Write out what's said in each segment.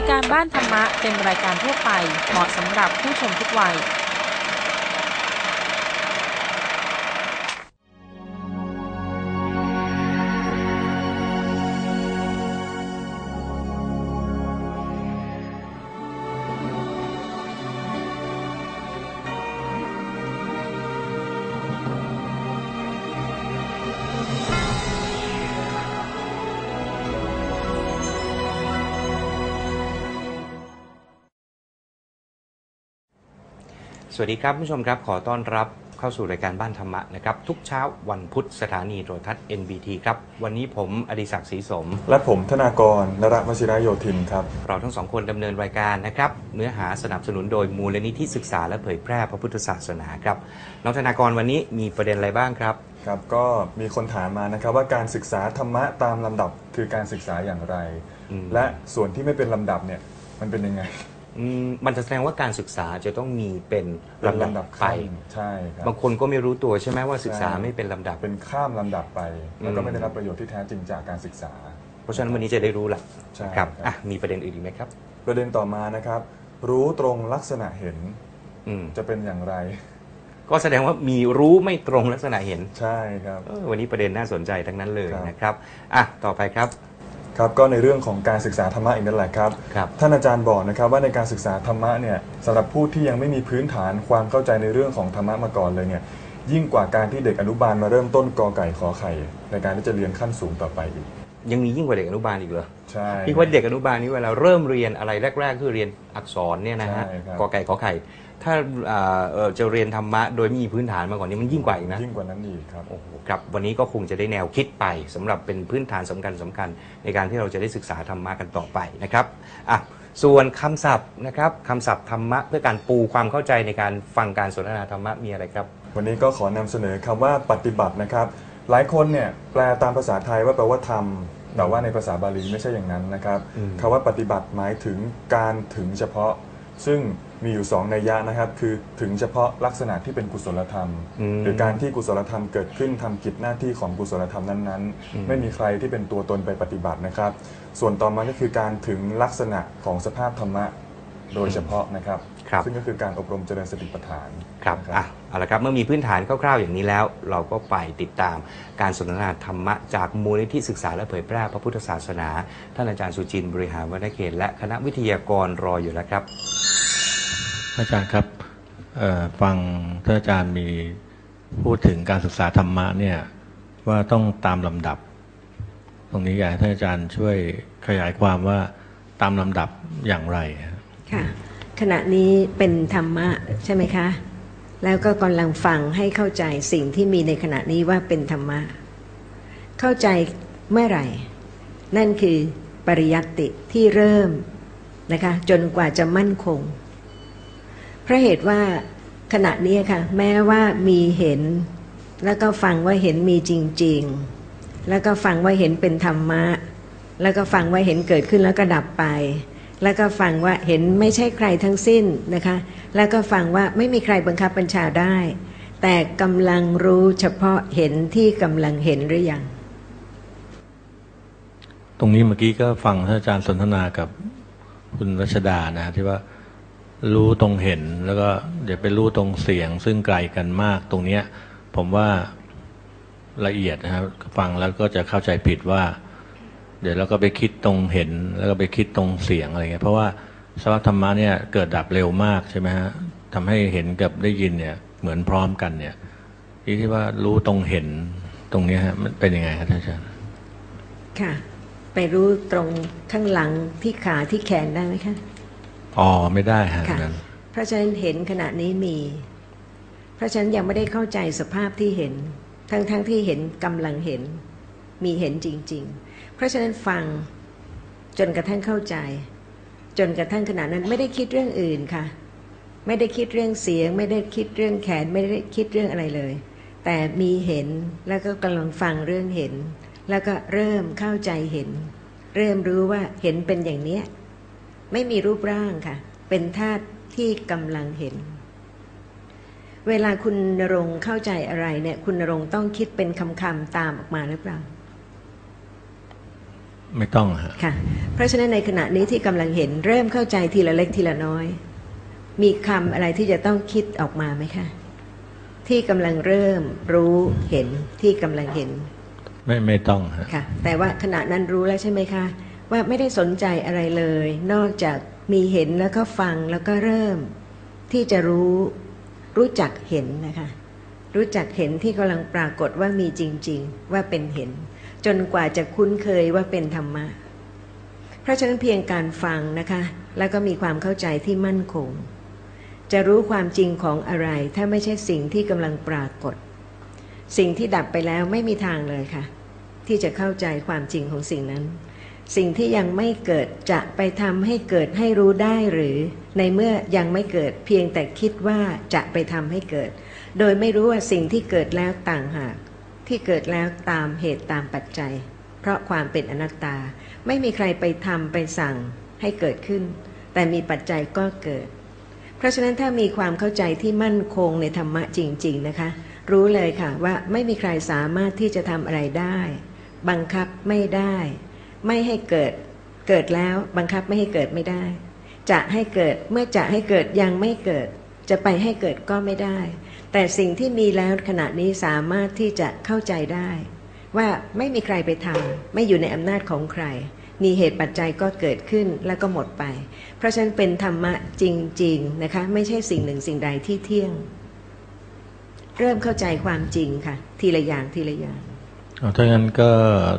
ายการบ้านธรรมะเป็นรายการทั่วไปเหมาะสำหรับผู้ชมทุกวัย วัสดีครับผู้ชมครับขอต้อนรับเข้าสู่รายการบ้านธรรมะนะครับ ทุกเช้าวันพุธสถานีโทรทัศน์ NBT ครับ วันนี้ผมอดิศักดิ์ศรีสม และผมธนากรนรวชิระโยธินครับ เราทั้งสองคนดำเนินรายการนะครับ เนื้อหาสนับสนุนโดยมูลนิธิศึกษาและเผยแพร่พระพุทธศาสนาครับน้องธนากรวันนี้มีประเด็นอะไรบ้างครับ ครับก็มีคนถามมานะครับว่าการศึกษาธรรมะตามลำดับคือการศึกษาอย่างไร อืม และส่วนที่ไม่เป็นลำดับเนี่ยมันเป็นยังไง อืมมันจะแสดงว่าการศึกษาจะต้องมีเป็นลำดับไป ขั้นใช่ครับ บางคนก็ไม่รู้ตัวใช่ไหมว่าศึกษาใช่ ไม่เป็นลำดับ เป็นข้ามลำดับไป แล้วก็อืม ไม่ได้รับประโยชน์ที่แท้จริงจากการศึกษา เพราะฉะนั้นวันนี้จะได้รู้ละใช่ครับ ครับ อะมีประเด็นอื่นอีกไหมครับ ประเด็นต่อมานะครับ รู้ตรงลักษณะเห็นอืมจะเป็นอย่างไร ก็แสดงว่ามีรู้ไม่ตรงลักษณะเห็นใช่ครับ เออวันนี้ประเด็นน่าสนใจทั้งนั้นเลยครับ นะครับ อะต่อไปครับ ครับก็ในเรื่องของการศึกษาธรรมะอีกนั่นแหละครับ ครับ ท่านอาจารย์บอกนะครับว่าในการศึกษาธรรมะเนี่ยสำหรับผู้ที่ยังไม่มีพื้นฐานความเข้าใจในเรื่องของธรรมะมาก่อนเลยเนี่ยยิ่งกว่าการที่เด็กอนุบาลมาเริ่มต้นกอไก่ขอไข่ ในการที่จะเรียนขั้นสูงต่อไปอีก ยังมียิ่งกว่าเด็กอนุบาลอีกเหรอใช่ พี่ว่าเด็กอนุบาลนี่เวลาเริ่มเรียนอะไรแรก ๆ คือเรียนอักษรเนี่ยนะฮะใช่ครับ กอไก่ขอไข่ ถ้าอ่าเอ่อจะเรียนธรรมะ โดยไม่มีพื้นฐานมาก่อนนี้มันยิ่งกว่าอีกนะ ยิ่งกว่านั้นอีกครับ โอ้โหครับวันนี้ก็คงจะได้แนวคิดไปสำหรับเป็นพื้นฐานสำคัญสำคัญ ในการที่เราจะได้ศึกษาธรรมะกันต่อไปนะครับอะส่วนคำศัพท์นะครับคำศัพท์ธรรมะเพื่อการปูความเข้าใจในการฟังการสนทนาธรรมะมีอะไรครับ วันนี้ก็ขอนำเสนอคำว่าปฏิบัตินะครับ หลายคนเนี่ยแปลตามภาษาไทยว่าแปลว่าทำแต่ว่าในภาษาบาลีไม่ใช่อย่างนั้นนะครับอืมคำว่าปฏิบัติหมายถึงการถึงเฉพาะ ซึ่ง มีอยู่สองนัยยะนะครับ คือถึงเฉพาะลักษณะที่เป็นกุศลธรรมอืมหรือการที่กุศลธรรมเกิดขึ้นทำกิจหน้าที่ของกุศลธรรมนั้นอืมๆไม่มีใครที่เป็นตัวตนไปปฏิบัตินะครับ ส่วนต่อมาก็คือการถึงลักษณะของสภาพธรรมะโดยเฉพาะนะครับครับซึ่งก็คือการอบรมเจริญสติปัฏฐานครับนะอะเอาละครับเมื่อมีพื้นฐานคร่าวๆอย่างนี้แล้ว เราก็ไปติดตามการสนทนาธรรมะ จากมูลนิธิศึกษาและเผยแพร่พระพุทธศาสนา ท่านอาจารย์สุจินต์บริหารวัฒนเขตและคณะวิทยากรรออยู่แล้วครับ อาจารย์ครับฟังท่านอาจารย์มีพูดถึงการศึกษาธรรมะเนี่ยว่าต้องตามลำดับ ตรงนี้อยากให้ท่านอาจารย์ช่วยขยายความว่าตามลำดับอย่างไรค่ะขณะนี้เป็นธรรมะใช่ไหมคะ แล้วก็กำลังฟังให้เข้าใจสิ่งที่มีในขณะนี้ว่าเป็นธรรมะ เข้าใจเมื่อไหร่ นั่นคือปริยัติที่เริ่มนะคะจนกว่าจะมั่นคง ราะเหตุว่าขณะนี้ค่ะ แม้ว่ามีเห็น แล้วก็ฟังว่าเห็นมีจริง ๆ แล้วก็ฟังว่าเห็นเป็นธรรมะ แล้วก็ฟังว่าเห็นเกิดขึ้นแล้วก็ดับไป แล้วก็ฟังว่าเห็นไม่ใช่ใครทั้งสิ้นนะคะ แล้วก็ฟังว่าไม่มีใครบังคับบัญชาได้ แต่กำลังรู้เฉพาะเห็นที่กำลังเห็นหรือยังตรงนี้เมื่อกี้ก็ฟังท่านอาจารย์สนทนากับคุณรัชดานะที่ว่า รู้ตรงเห็นแล้วก็เดี๋ยวไปรู้ตรงเสียง ซึ่งไกลกันมากตรงเนี้ย ผมว่าละเอียดนะครับ ฟังแล้วก็จะเข้าใจผิดว่า เดี๋ยวเราก็ไปคิดตรงเห็น แล้วก็ไปคิดตรงเสียงอะไรเงี้ยเพราะว่าสภาวธรรมะเนี่ยเกิดดับเร็วมากใช่ไหมฮะทำให้เห็นกับได้ยินเนี่ย เหมือนพร้อมกันเนี่ยที่ที่ว่ารู้ตรงเห็นตรงเนี้ยฮะมันเป็นยังไงครับท่านอาจารย์ค่ะ ไปรู้ตรงข้างหลังที่ขาที่แขนได้ไหมคะ อ๋อไม่ได้ฮะค่ะนั้นเพราะฉะนั้นเห็นขณะนี้มี เพราะฉะนั้นยังไม่ได้เข้าใจสภาพที่เห็น ทั้งๆทที่เห็นกำลังเห็น มีเห็นจริง ๆ เพราะฉะนั้นฟังจนกระทั่งเข้าใจ จนกระทั่งขณะนั้นไม่ได้คิดเรื่องอื่นค่ะ ไม่ได้คิดเรื่องเสียง ไม่ได้คิดเรื่องแขน ไม่ได้คิดเรื่องอะไรเลย แต่มีเห็นแล้วก็กำลังฟังเรื่องเห็น แล้วก็เริ่มเข้าใจเห็น เริ่มรู้ว่าเห็นเป็นอย่างเนี้ย ไม่มีรูปร่างค่ะ เป็นธาตุที่กำลังเห็น เวลาคุณนรงค์เข้าใจอะไรเนี่ย คุณนรงค์ต้องคิดเป็นคำๆตามออกมาหรือเปล่า ไม่ต้องฮะค่ะ เพราะฉะนั้นในขณะนี้ที่กำลังเห็นเริ่มเข้าใจทีละเล็กทีละน้อย มีคำอะไรที่จะต้องคิดออกมาไหมคะที่กำลังเริ่มรู้เห็นที่กำลังเห็น ไม่ไม่ต้องฮะค่ะ แต่ว่าขณะนั้นรู้แล้วใช่ไหมคะ ว่าไม่ได้สนใจอะไรเลย นอกจากมีเห็นแล้วก็ฟังแล้วก็เริ่ม ที่จะรู้รู้จักเห็นนะคะ รู้จักเห็นที่กำลังปรากฏว่ามีจริง ๆ ว่าเป็นเห็น จนกว่าจะคุ้นเคยว่าเป็นธรรมะ เพราะฉะนั้นเพียงการฟังนะคะ แล้วก็มีความเข้าใจที่มั่นคง จะรู้ความจริงของอะไร ถ้าไม่ใช่สิ่งที่กำลังปรากฏ สิ่งที่ดับไปแล้วไม่มีทางเลยค่ะ ที่จะเข้าใจความจริงของสิ่งนั้น สิ่งที่ยังไม่เกิดจะไปทำให้เกิดให้รู้ได้หรือ ในเมื่อยังไม่เกิดเพียงแต่คิดว่าจะไปทำให้เกิด โดยไม่รู้ว่าสิ่งที่เกิดแล้วต่างหาก ที่เกิดแล้วตามเหตุตามปัจจัย เพราะความเป็นอนัตตาไม่มีใครไปทำไปสั่งให้เกิดขึ้น แต่มีปัจจัยก็เกิด เพราะฉะนั้นถ้ามีความเข้าใจที่มั่นคงในธรรมะจริง ๆนะคะ รู้เลยค่ะว่าไม่มีใครสามารถที่จะทำอะไรได้ บังคับไม่ได้ ไม่ให้เกิดเกิดแล้วบังคับไม่ให้เกิดไม่ได้ จะให้เกิดเมื่อจะให้เกิดยังไม่เกิด จะไปให้เกิดก็ไม่ได้ แต่สิ่งที่มีแล้วขณะนี้สามารถที่จะเข้าใจได้ ว่าไม่มีใครไปทำไม่อยู่ในอำนาจของใคร มีเหตุปัจจัยก็เกิดขึ้นแล้วก็หมดไป เพราะฉะนั้นเป็นธรรมะจริง ๆนะคะ ไม่ใช่สิ่งหนึ่งสิ่งใดที่เที่ยง เริ่มเข้าใจความจริงค่ะ ทีละอย่างทีละอย่าง ถ้างั้นก็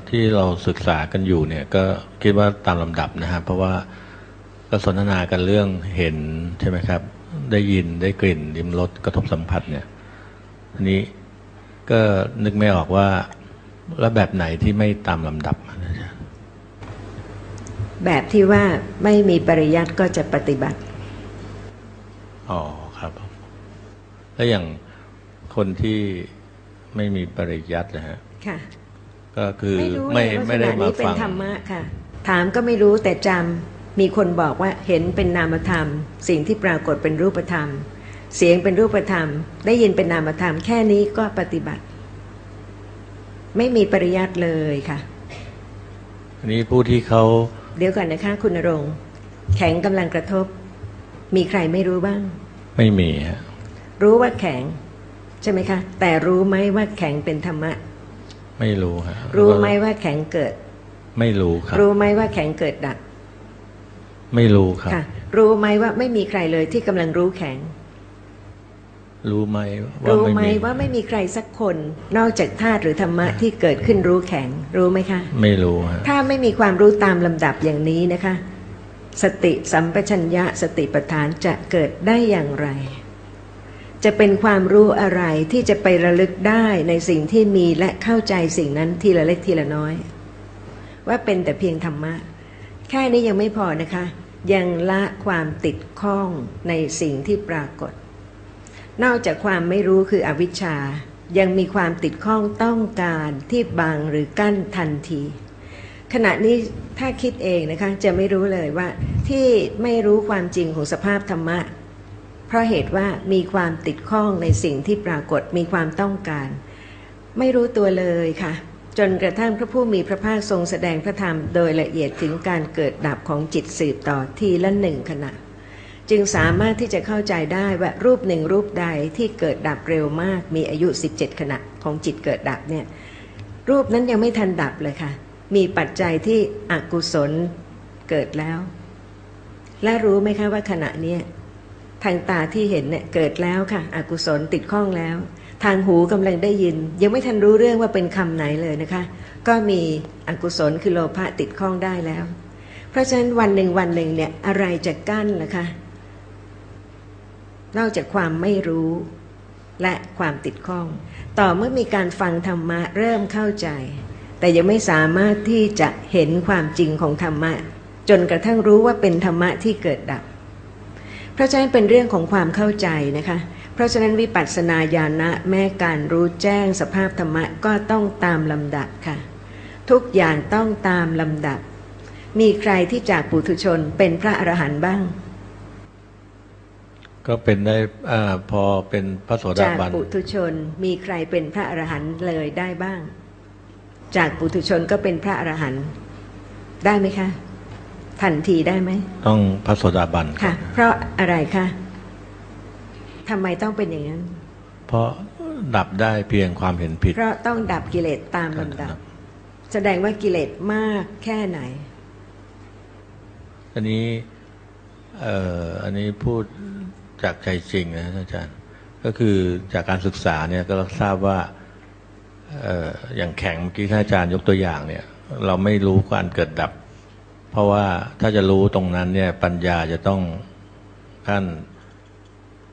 ที่เราศึกษากันอยู่เนี่ยก็คิดว่าตามลำดับนะฮะเพราะว่าก็สนทนากันเรื่องเห็นใช่ไหมครับ ได้ยินได้กลิ่นริมรสกระทบสัมผัสเนี่ยอันนี้ก็นึกไม่ออกว่าแล้วแบบไหนที่ไม่ตามลำดับนะจ๊ะแบบที่ว่าไม่มีปริยัติก็จะปฏิบัติ อ๋อครับ แล้วอย่างคนที่ไม่มีปริยัตินะฮะ ค่ะ ก็คือไม่รู้ไม่เลยว่าไม่ขได้ณะมานี้เป็นฟังธรรมะค่ะ ถามก็ไม่รู้แต่จำมีคนบอกว่าเห็นเป็นนามธรรม สิ่งที่ปรากฏเป็นรูปธรรม เสียงเป็นรูปธรรม ได้ยินเป็นนามธรรม แค่นี้ก็ปฏิบัติ ไม่มีปริยัติเลยค่ะอันนี้ผู้ที่เขาเดี๋ยวก่อนนะคะคุณณรงค์แข็งกำลังกระทบ มีใครไม่รู้บ้าง ไม่มีฮะรู้ว่าแข็ง ใช่ไหมคะ แต่รู้ไหมว่าแข็งเป็นธรรมะ ไม่รู้ฮะรู้ไหมว่าแข็งเกิด ไม่รู้ครับ รู้ไหมว่าแข็งเกิดดับ ไม่รู้ครับค่ะรู้ไหมว่าไม่มีใครเลยที่กำลังรู้แข็ง รู้ไหมว่ารู้ไม่ไหมมีว่าไม่มีใครสักคน นอกจากธาตุหรือธรรมะที่เกิดขึ้นรู้แข็ง รู้ไหมคะ ไม่รู้ฮะถ้าไม่มีความรู้ตามลำดับอย่างนี้นะคะ สติสัมปชัญญะสติปัฏฐานจะเกิดได้อย่างไร จะเป็นความรู้อะไรที่จะไประลึกได้ในสิ่งที่มีและเข้าใจสิ่งนั้นทีละเล็กทีละน้อย ว่าเป็นแต่เพียงธรรมะ แค่นี้ยังไม่พอนะคะ ยังละความติดข้องในสิ่งที่ปรากฏ นอกจากความไม่รู้คืออวิชชา ยังมีความติดข้องต้องการที่บังหรือกั้นทันที ขณะนี้ถ้าคิดเองนะคะจะไม่รู้เลยว่าที่ไม่รู้ความจริงของสภาพธรรมะ เพราะเหตุว่ามีความติดข้องในสิ่งที่ปรากฏมีความต้องการ ไม่รู้ตัวเลยค่ะ จนกระทั่งพระผู้มีพระภาคทรงแสดงพระธรรมโดยละเอียดถึงการเกิดดับของจิตสืบต่อทีละหนึ่งขณะ จึงสามารถที่จะเข้าใจได้ว่ารูปหนึ่งรูปใดที่เกิดดับเร็วมาก มีอายุ 17 ขณะของจิตเกิดดับเนี่ยรูปนั้นยังไม่ทันดับเลยค่ะ มีปัจจัยที่อกุศลเกิดแล้ว และรู้ไหมคะว่าขณะนี้ ทางตาที่เห็นเนี่ยเกิดแล้วค่ะ อกุศลติดข้องแล้ว ทางหูกำลังได้ยิน ยังไม่ทันรู้เรื่องว่าเป็นคำไหนเลยนะคะ ก็มีอกุศลคือโลภะติดข้องได้แล้ว เพราะฉะนั้นวันหนึ่งวันหนึ่งเนี่ยอะไรจะกั้นล่ะคะนอกจากความไม่รู้และความติดข้อง ต่อเมื่อมีการฟังธรรมะเริ่มเข้าใจ แต่ยังไม่สามารถที่จะเห็นความจริงของธรรมะ จนกระทั่งรู้ว่าเป็นธรรมะที่เกิดดับ เพราะฉะนั้นเป็นเรื่องของความเข้าใจนะคะ เพราะฉะนั้นวิปัสสนาญาณะแม้การรู้แจ้งสภาพธรรมะก็ต้องตามลำดับค่ะ ทุกอย่างต้องตามลำดับ มีใครที่จากปุถุชนเป็นพระอรหันต์บ้าง ก็เป็นได้อาพอเป็นพระโสดาจากบันปุถุชนมีใครเป็นพระอรหันต์เลยได้บ้าง จากปุถุชนก็เป็นพระอรหันต์ได้ไหมคะ ทันทีได้ไหม ต้องพระโสดาบันก่อนค่ะ เพราะอะไรคะทำไมต้องเป็นอย่างนั้น เพราะดับได้เพียงความเห็นผิด เพราะต้องดับกิเลสตามลำดับ แสดงว่ากิเลสมากแค่ไหน อันนี้เอ่ออันนี้พูดจากใจจริงนะอาจารย์ ก็คือจากการศึกษาเนี่ยก็ทราบว่าเอ่ออย่างแข็งเมื่อกี้ท่านอาจารย์ยกตัวอย่างเนี่ย เราไม่รู้การเกิดดับ เพราะว่าถ้าจะรู้ตรงนั้นเนี่ย ปัญญาจะต้องขั้น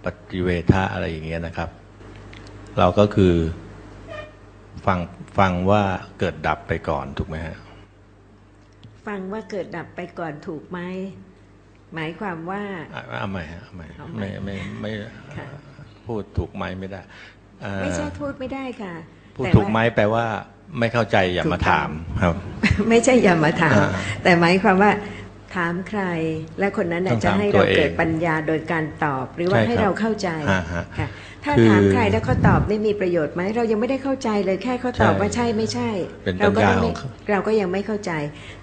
ปฏิเวทะอะไรอย่างเงี้ยนะครับ เราก็คือฟังฟังว่าเกิดดับไปก่อนถูกไหมฮะฟังว่าเกิดดับไปก่อนถูกไหมหมายความว่าอะเอาใหม่ฮะเอาใหม่เอาใหม่ไม่ไม่ไม่ค่ะพูดถูกไหมไม่ได้เอ่อไม่ใช่พูดไม่ได้ค่ะ พูดแต่ถูกไหมว่าแปลว่า ไม่เข้าใจอย่าถูกมาต้องถามครับ ไม่ใช่อย่ามาถามอ่าแต่หมายความว่าถามใคร และคนนั้นน่ะต้องจะถามให้ตัเราวเองเกิดปัญญาโดยการตอบ หรือว่าใช่ให้ครับเราเข้าใจอ่าฮะค่ะถ้าคือถามใครแล้วเขาตอบไม่มีประโยชน์ไหมเรายังไม่ได้เข้าใจเลยแค่เขาตอบใช่ว่าใช่ไม่ใช่เป็นเราก็ปัญญาไม่ของเขาเราก็ยังไม่เข้าใจ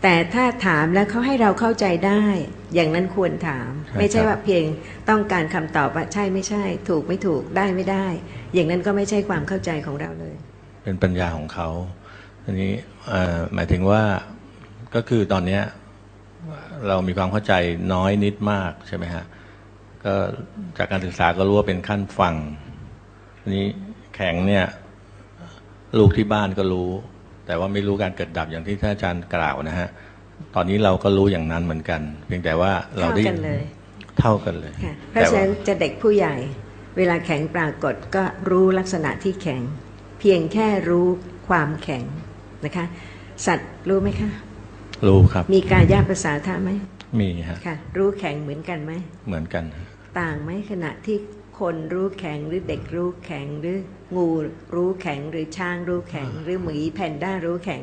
แต่ถ้าถามแล้วเขาให้เราเข้าใจได้ อย่างนั้นควรถาม ไม่ใช่ว่าเพียงต้องการคำตอบว่าใช่ไม่ใช่ ถูกไม่ถูกได้ไม่ได้ อย่างนั้นก็ไม่ใช่ความเข้าใจของเราเลย เป็นปัญญาของเขาอันนี้เอ่อหมายถึงว่าก็คือตอนเนี้ยเรามีความเข้าใจน้อยนิดมากใช่ไหมฮะก็จากการศึกษาก็รู้ว่าเป็นขั้นฟังอันนี้แข็งเนี่ยลูกที่บ้านก็รู้ แต่ว่าไม่รู้การเกิดดับอย่างที่ท่านอาจารย์กล่าวนะฮะตอนนี้เราก็รู้อย่างนั้นเหมือนกัน เพียงแต่ว่าเราเท่าได้กันเลยเท่ากันเลยค่ะเพราะแต่ฉะว่านั้นจะเด็กผู้ใหญ่ เวลาแข็งปรากฏก็รู้ลักษณะที่แข็งเพียงแค่รู้ความแข็งนะคะ สัตว์รู้ไหมคะรู้ครับ มีกายภาษาท่าไหมมีฮะค่ะรู้แข็งเหมือนกันไหมเหมือนกัน ต่างไหมขณะที่คนรู้แข็งหรือเด็กรู้แข็งหรืองูรู้แข็งหรือช้างรู้แข็ง หรือหมีแพนด้ารู้แข็ง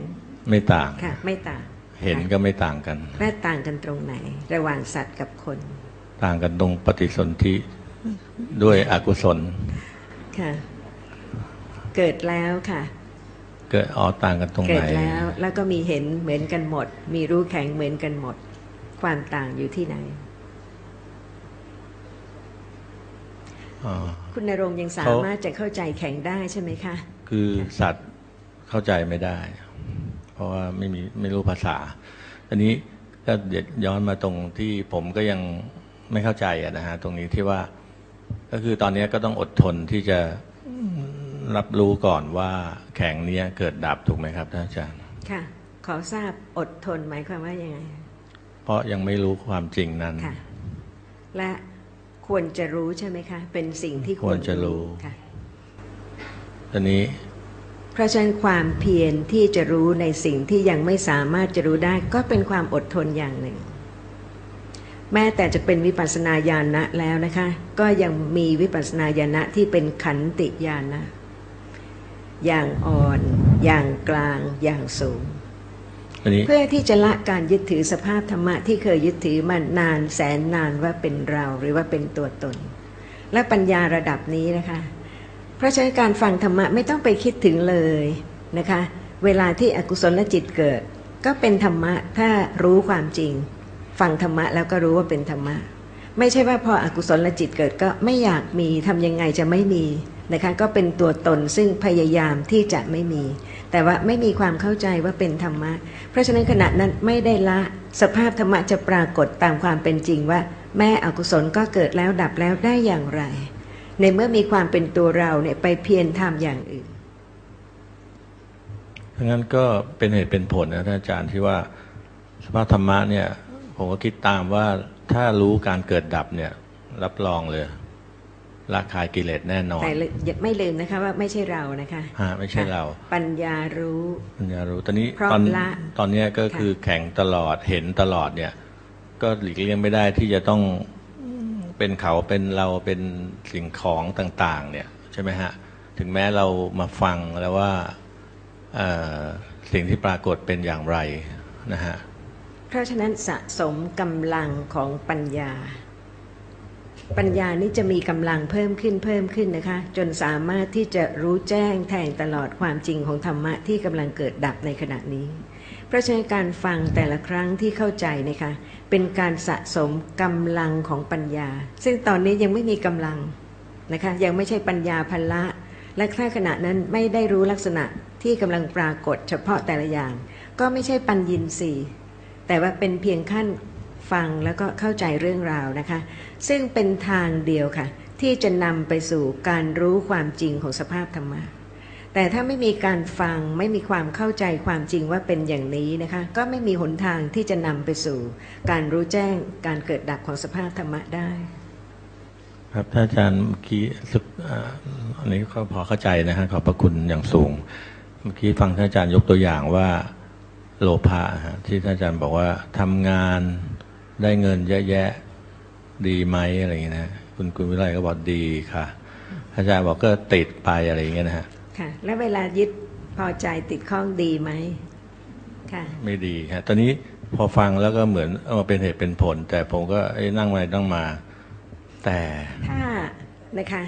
ไม่ต่างค่ะ ไม่ต่าง เห็นก็ไม่ต่างกันและต่างกันตรงไหน ระหว่างสัตว์กับคน ต่างกันตรงปฏิสนธิด้วยอกุศลค่ะ เกิดแล้วค่ะ เกิดอ๋อต่างกันตรงเกิไหนดแล้ว แล้วก็มีเห็นเหมือนกันหมด มีรู้แข็งเหมือนกันหมด ความต่างอยู่ที่ไหนอ๋อคุณนรงค์ยังสาเขามารถจะเข้าใจแข็งได้ใช่ไหมคะ คือสัตว์เข้าใจไม่ได้ เพราะว่าไม่มีไม่รู้ภาษาอันนี้ก็เดี๋ยวย้อนมาตรงที่ผมก็ยังไม่เข้าใจอะนะฮะตรงนี้ที่ว่า ก็คือตอนนี้ก็ต้องอดทนที่จะ รับรู้ก่อนว่าแข็งเนี้ยเกิดดับถูกไหมครับท่านอาจารย์ ค่ะ ขอทราบอดทนหมายความว่ายังไง เพราะยังไม่รู้ความจริงนั้น ค่ะ และควรจะรู้ใช่ไหมคะ เป็นสิ่งที่ควรจะรู้ค่ะตอนนี้เพราะฉะนั้นความเพียรที่จะรู้ในสิ่งที่ยังไม่สามารถจะรู้ได้ ก็เป็นความอดทนอย่างหนึ่ง แม้แต่จะเป็นวิปัสสนาญาณะแล้วนะคะ ก็ยังมีวิปัสสนาญาณะที่เป็นขันติญาณะ อย่างอ่อน อย่างกลาง อย่างสูงอันนี้เพื่อที่จะละการยึดถือสภาพธรรมะที่เคยยึดถือมานานแสนนานว่าเป็นเราหรือว่าเป็นตัวตน และปัญญาระดับนี้นะคะ เพราะฉะนั้นการฟังธรรมะไม่ต้องไปคิดถึงเลยนะคะ เวลาที่อกุศลจิตเกิด ก็เป็นธรรมะถ้ารู้ความจริง ฟังธรรมะแล้วก็รู้ว่าเป็นธรรมะ ไม่ใช่ว่าพออกุศลจิตเกิดก็ไม่อยากมีทำยังไงจะไม่มี นะคะก็เป็นตัวตนซึ่งพยายามที่จะไม่มี แต่ว่าไม่มีความเข้าใจว่าเป็นธรรมะ เพราะฉะนั้นขณะนั้นไม่ได้ละสภาพธรรมะจะปรากฏตามความเป็นจริงว่า แม่อกุศลก็เกิดแล้วดับแล้วได้อย่างไร ในเมื่อมีความเป็นตัวเราเนี่ยไปเพียรทำอย่างอื่นดังนั้นก็เป็นเหตุเป็นผลนะท่านอาจารย์ที่ว่าสภาพธรรมะเนี่ย ผมก็คิดตามว่าถ้ารู้การเกิดดับเนี่ย รับรองเลย ละคายกิเลสแน่นอน แต่อย่าไม่ลืมนะคะว่าไม่ใช่เรานะคะฮะไม่ใช่เรา ปัญญารู้ปัญญารู้ตอนนี้เพราะตอนละตอนเนี้ยก็ค่ะคือแข็งตลอดเห็นตลอดเนี่ย ก็หลีกเลี่ยงไม่ได้ที่จะต้องเป็นเขาเป็นเราเป็นสิ่งของต่าง ๆ เนี่ยใช่ไหมฮะถึงแม้เรามาฟังแล้วว่าเอ่อสิ่งที่ปรากฏเป็นอย่างไรนะฮะเพราะฉะนั้นสะสมกำลังของปัญญา ปัญญานี้จะมีกำลังเพิ่มขึ้นเพิ่มขึ้นนะคะ จนสามารถที่จะรู้แจ้งแทงตลอดความจริงของธรรมะที่กำลังเกิดดับในขณะนี้ เพราะฉะนั้นการฟังแต่ละครั้งที่เข้าใจนะคะ เป็นการสะสมกำลังของปัญญา ซึ่งตอนนี้ยังไม่มีกำลังนะคะ ยังไม่ใช่ปัญญาพันละ และถ้าขณะนั้นไม่ได้รู้ลักษณะที่กำลังปรากฏเฉพาะแต่ละอย่าง ก็ไม่ใช่ปัญญินทรีแต่ว่าเป็นเพียงขั้น ฟังแล้วก็เข้าใจเรื่องราวนะคะ ซึ่งเป็นทางเดียวค่ะ ที่จะนำไปสู่การรู้ความจริงของสภาพธรรมะแต่ถ้าไม่มีการฟังไม่มีความเข้าใจความจริงว่าเป็นอย่างนี้นะคะ ก็ไม่มีหนทางที่จะนำไปสู่ การรู้แจ้งการเกิดดับของสภาพธรรมะได้ ครับท่านอาจารย์เมื่อกี้สึกอันนี้ก็พอเข้าใจนะฮะขอบพระคุณอย่างสูง เมื่อกี้ฟังท่านอาจารย์ยกตัวอย่างว่าโลภะฮะที่ท่านอาจารย์บอกว่าทำงาน ได้เงินเยอะแยะดีไหมอะไรอย่างเงี้ยนะคุณคุณวิไลก็บอกดีค่ะ อาจารย์บอกก็ติดไปอะไรอย่างเงี้ยนะฮะค่ะ และเวลายึดพอใจติดข้องดีไหมค่ะ ไม่ดีฮะตอนนี้พอฟังแล้วก็เหมือนเอามาเป็นเหตุเป็นผล แต่ผมก็เอ้ยนั่งไปนั่งมา แต่ถ้านะคะ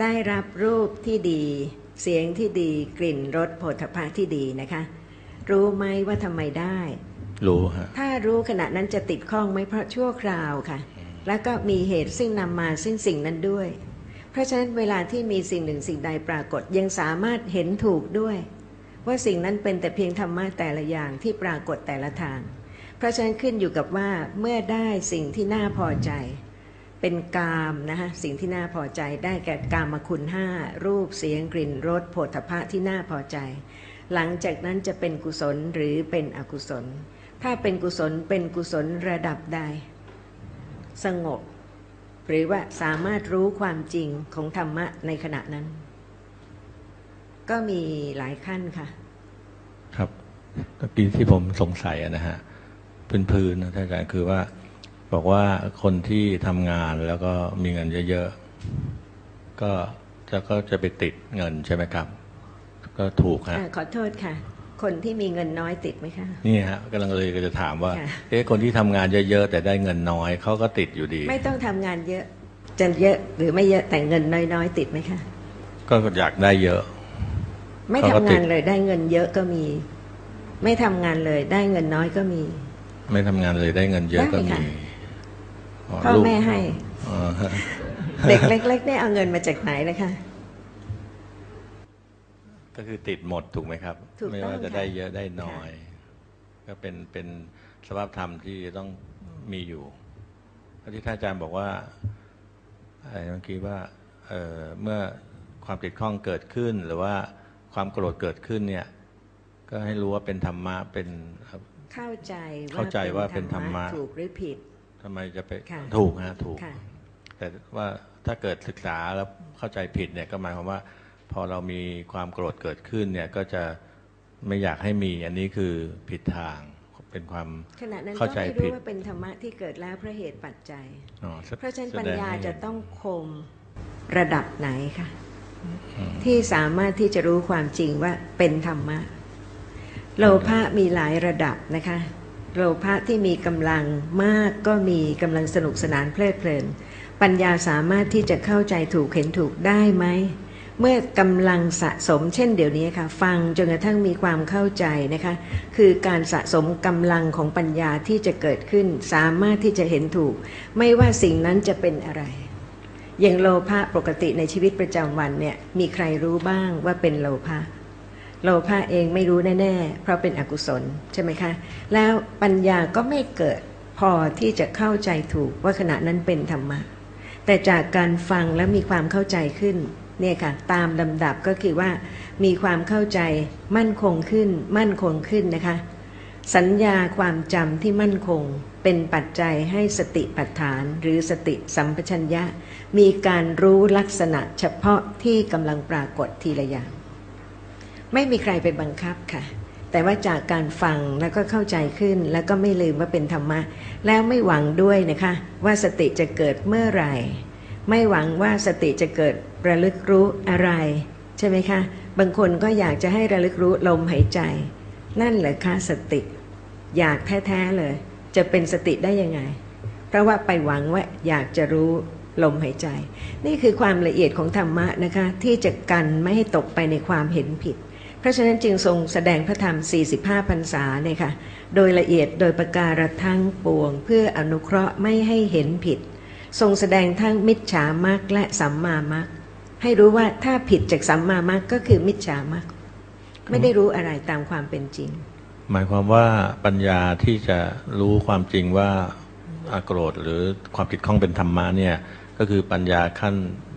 ได้รับรูปที่ดี เสียงที่ดีกลิ่นรสโผฏฐัพพะที่ดีนะคะ รู้ไหมว่าทำไมได้ รู้ฮะถ้ารู้ขณะนั้นจะติดข้องไหมเพราะชั่วคราวค่ะ แล้วก็มีเหตุซึ่งนำมาซึ่งสิ่งนั้นด้วย เพราะฉะนั้นเวลาที่มีสิ่งหนึ่งสิ่งใดปรากฏยังสามารถเห็นถูกด้วย ว่าสิ่งนั้นเป็นแต่เพียงธรรมะแต่ละอย่างที่ปรากฏแต่ละทาง เพราะฉะนั้นขึ้นอยู่กับว่าเมื่อได้สิ่งที่น่าพอใจ เป็นกามนะคะสิ่งที่น่าพอใจได้แก่กามคุณห้ารูปเสียงกลิ่นรสโผฏฐัพพะที่น่าพอใจหลังจากนั้นจะเป็นกุศลหรือเป็นอกุศล ถ้าเป็นกุศลเป็นกุศลระดับใด สงบ หรือว่าสามารถรู้ความจริงของธรรมะในขณะนั้น ก็มีหลายขั้นค่ะ ครับเมื่อกี้ที่ผมสงสัยอะนะฮะพื้นๆนะท่านอาจารย์คือว่า บอกว่าคนที่ทำงานแล้วก็มีเงินเยอะๆก็จะก็จะไปติดเงินใช่ไหมครับ ก็ถูกฮะอ่าขอโทษค่ะ คนที่มีเงินน้อยติดไหมคะนี่ฮะกำลังเลยก็จะถามว่าค่ะเอ๊ะคนที่ทำงานเยอะๆแต่ได้เงินน้อยเขาก็ติดอยู่ดี ไม่ต้องทำงานเยอะจะเยอะหรือไม่เยอะแต่เงินน้อยๆติดไหมคะก็อยากได้เยอะ ไม่เขาทำก็ติงาดนเลยได้เงินเยอะก็มี ไม่ทำงานเลยได้เงินน้อยก็มี ไม่ทำงานเลยได้เงินเยอะก็ได้มีค่ะอ๋อพ่อลูกแม่ให้อ๋อฮะเด็กเล็กๆเนี่ยเอาเงินมาจากไหนนะคะ ก็คือติดหมดถูกไหมครับ ถูกไม่ต้องว่าจะค่ะ ได้เยอะได้น้อย ก็เป็นเป็นสภาพธรรมที่ต้องมีอยู่แล้วที่ท่านอาจารย์บอกว่าอะไรเมื่อกี้ว่าเอ่อเมื่อความติดข้องเกิดขึ้น หรือว่าความโกรธเกิดขึ้นเนี่ย ก็ให้รู้ว่าเป็นธรรมะเป็นครับ เข้าใจว่าเข้าใจว่าเป็นธรรมะ ถูกหรือผิด ทำไมจะไปค่ะ ถูกฮะถูก ค่ะ แต่ว่าถ้าเกิดศึกษาแล้วเข้าใจผิดเนี่ยก็หมายความว่า พอเรามีความโกรธเกิดขึ้นเนี่ยก็จะไม่อยากให้มี อันนี้คือผิดทางเป็นความขณะนั้นเข้าก็ใจไม่ผิรู้ด ว่าเป็นธรรมะที่เกิดแล้วเพราะเหตุปัจจัย อ๋อแสเพราะฉะนั้นแสปัญดงญาให้จะเห็นต้องคมระดับไหนคะที่สามารถที่จะรู้ความจริงว่าเป็นธรรมะ โลภะมีหลายระดับนะคะ โลภะที่มีกำลังมากก็มีกำลังสนุกสนานเพลิดเพลิน ปัญญาสามารถที่จะเข้าใจถูกเห็นถูกได้ไหม เมื่อกำลังสะสมเช่นเดี๋ยวนี้ค่ะ ฟังจนกระทั่งมีความเข้าใจนะคะ คือการสะสมกำลังของปัญญาที่จะเกิดขึ้น สามารถที่จะเห็นถูก ไม่ว่าสิ่งนั้นจะเป็นอะไร อย่างโลภะปกติในชีวิตประจำวันเนี่ยมีใครรู้บ้างว่าเป็นโลภะโลภะเองไม่รู้แน่ๆ เพราะเป็นอกุศลใช่ไหมคะ แล้วปัญญาก็ไม่เกิดพอที่จะเข้าใจถูกว่าขณะนั้นเป็นธรรมะ แต่จากการฟังแล้วมีความเข้าใจขึ้น เนี่ยค่ะตามลำดับก็คือว่า มีความเข้าใจมั่นคงขึ้น มั่นคงขึ้นนะคะ สัญญาความจำที่มั่นคงเป็นปัจจัยให้สติปัฏฐาน หรือสติสัมปชัญญะ มีการรู้ลักษณะเฉพาะที่กำลังปรากฏทีละอย่าง ไม่มีใครไปบังคับค่ะ แต่ว่าจากการฟังแล้วก็เข้าใจขึ้น แล้วก็ไม่ลืมว่าเป็นธรรมะ แล้วไม่หวังด้วยนะคะ ว่าสติจะเกิดเมื่อไหร่ ไม่หวังว่าสติจะเกิดระลึกรู้อะไร ใช่ไหมคะ บางคนก็อยากจะให้ระลึกรู้ลมหายใจ นั่นแหละคะสติ อยากแท้ๆเลย จะเป็นสติได้ยังไง เพราะว่าไปหวังว่าอยากจะรู้ลมหายใจ นี่คือความละเอียดของธรรมะนะคะ ที่จะกันไม่ให้ตกไปในความเห็นผิด เพเพราะฉะนั้นจึงทรงแสดงพระธรรม 45พรรษาเนี่ยค่ะ โดยละเอียดโดยประการทั้งปวง เพื่ออนุเคราะห์ไม่ให้เห็นผิด ทรงแสดงทั้งมิจฉามักและสัมมามักให้รู้ว่าถ้าผิดจากสัมมามักก็คือมิจฉามักไม่ได้รู้อะไรตามความเป็นจริง หมายความว่าปัญญาที่จะรู้ความจริงว่าอาโกรธหรือความผิดข้องเป็นธรรมะเนี่ยก็คือปัญญาขั้น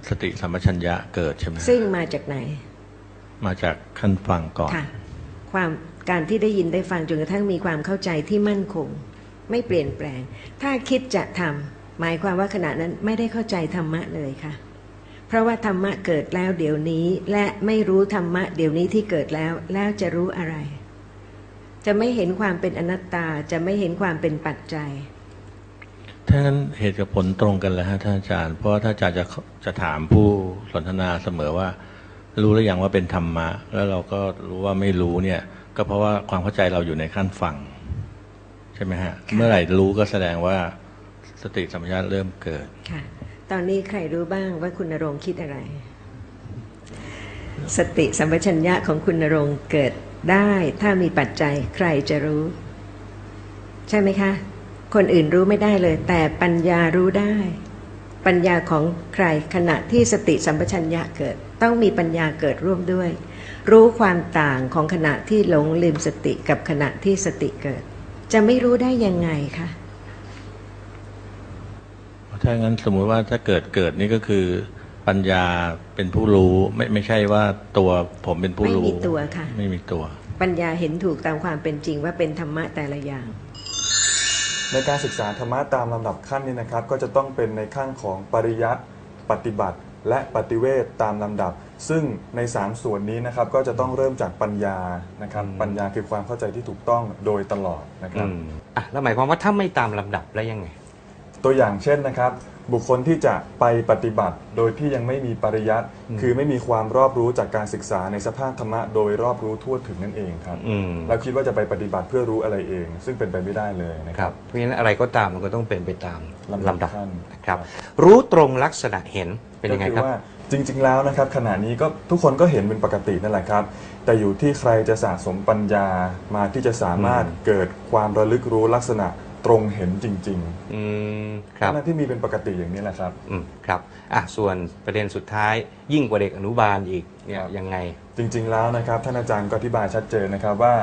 สติสัมปชัญญะเกิดใช่ไหมซึ่งมาจากไหน มาจากขั้นฟังก่อนค่ะความการที่ได้ยินได้ฟังจนกระทั่งมีความเข้าใจที่มั่นคง ไม่เปลี่ยนแปลง ถ้าคิดจะทำ หมายความว่าขณะนั้นไม่ได้เข้าใจธรรมะเลยค่ะ เพราะว่าธรรมะเกิดแล้วเดี๋ยวนี้ และไม่รู้ธรรมะเดี๋ยวนี้ที่เกิดแล้วแล้วจะรู้อะไร จะไม่เห็นความเป็นอนัตตาจะไม่เห็นความเป็นปัจจัยถ้างั้นเหตุกับผลตรงกันแล้วฮะท่านอาจารย์ เพราะว่าถ้าอาจารย์จะจะถามผู้สนทนาเสมอว่า รู้หรือยังว่าเป็นธรรมะ แล้วเราก็รู้ว่าไม่รู้เนี่ย ก็เพราะว่าความเข้าใจเราอยู่ในขั้นฟัง ใช่ไหมฮะ เมื่อไหร่รู้ก็แสดงว่า ติสัมปชัญญะเริ่มเกิดค่ะ ตอนนี้ใครรู้บ้างว่าคุณนรงคิดอะไร สติสัมปชัญญะของคุณนรงเกิดได้ถ้ามีปัจจัยใครจะรู้ ใช่ไหมคะ คนอื่นรู้ไม่ได้เลย แต่ปัญญารู้ได้ ปัญญาของใครขณะที่สติสัมปชัญญะเกิด ต้องมีปัญญาเกิดร่วมด้วย รู้ความต่างของขณะที่หลงลืมสติกับขณะที่สติเกิด จะไม่รู้ได้ยังไงคะ ถ้างั้นสมมุติว่าถ้าเกิดเกิดนี่ก็คือ ปัญญาเป็นผู้รู้ไม่ไม่ใช่ว่าตัวผมเป็นผู้ไม่รู้มีตัวค่ะ ไม่มีตัว ปัญญาเห็นถูกตามความเป็นจริงว่าเป็นธรรมะแต่ละอย่าง ในการศึกษาธรรมะตามลำดับขั้นนี้นะครับ ก็จะต้องเป็นในขั้นของปริยัติปฏิบัติและปฏิเวทตามลำดับ ซึ่งใน 3 ส่วนนี้นะครับก็จะต้องเริ่มจากปัญญานะครับอืมปัญญาคือความเข้าใจที่ถูกต้องโดยตลอดนะคอืรับมอะแล้วหมายความว่าถ้าไม่ตามลำดับแล้วยังไง ตัวอย่างเช่นนะครับ บุคคลที่จะไปปฏิบัติ โดยที่ยังไม่มีปริยัติอืมคือไม่มีความรอบรู้จากการศึกษาในสภาพธรรมะโดยรอบรู้ทั่วถึงนั่นเองครับอืมแล้วคิดว่าจะไปปฏิบัติเพื่อรู้อะไรเอง ซึ่งเป็นไปไม่ได้เลยนะคครัรับ บเพราะฉะนั้นอะไรก็ตามมันก็ต้องเป็นไปตามลำดับลำดับขั้น นะครับรู้ตรงลักษณะเห็นเป็นยังไงครับก็อว่าจริง ๆ แล้วนะครับขณะนี้ก็ทุกคนก็เห็นเป็นปกตินั่นแหละครับ แต่อยู่ที่ใครจะสะสมปัญญามาที่จะสามารถอืมเกิดความระลึกรู้ลักษณะ ตรงเห็นจริงอืมคๆรับนั่นที่มีเป็นปกติอย่างนี้แหละครับ อืมครับอะส่วนประเด็นสุดท้ายยิ่งกว่าเด็กอนุบาลอีกเนี่ยครับ ยังไง จริง ๆ แล้วนะครับท่านอาจารย์ก็อธิบายชัดเจนนะครับว่า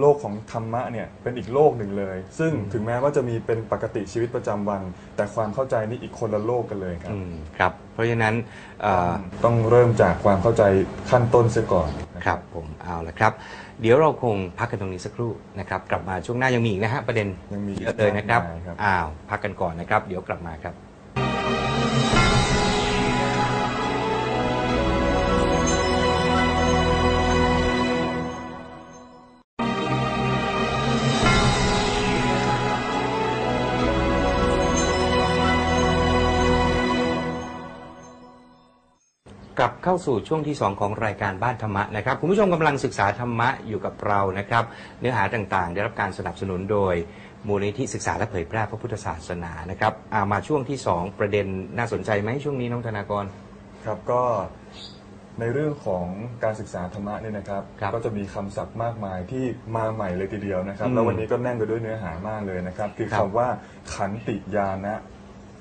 โลกของธรรมะเนี่ยเป็นอีกโลกหนึ่งเลย ซึ่งถึงแม้ว่าจะมีเป็นปกติชีวิตประจำวัน แต่ความเข้าใจนี่อีกคนละโลกกันเลยครับ อืมครับ เพราะฉะนั้นเอ่อต้องเริ่มจากความเข้าใจขั้นต้นเสียก่อน นะครับผมเอาละครับ เดี๋ยวเราคงพักกันตรงนี้สักครู่นะครับ กลับมาช่วงหน้ายังมีอีกนะฮะประเด็นยังมีเยอะเลยนะครับมากมายครับ อ้าวพักกันก่อนนะครับ เดี๋ยวกลับมาครับ เข้าสู่ช่วงที่ 2 ของรายการบ้านธรรมะนะครับ คุณผู้ชมกำลังศึกษาธรรมะอยู่กับเรานะครับ เนื้อหาต่างๆ ได้รับการสนับสนุนโดย มูลนิธิศึกษาและเผยแพร่พระพุทธศาสนานะครับอามาช่วงที่ 2 ประเด็นน่าสนใจไหมช่วงนี้น้องธนากร ครับก็ในเรื่องของการศึกษาธรรมะเนี่ยนะครับ ครับก็จะมีคำศัพท์มากมายที่มาใหม่เลยทีเดียวนะครับ อืมแล้ววันนี้ก็แน่นไปด้วยเนื้อหามากเลยนะครับ คือครัคำบว่าขันติญาณะ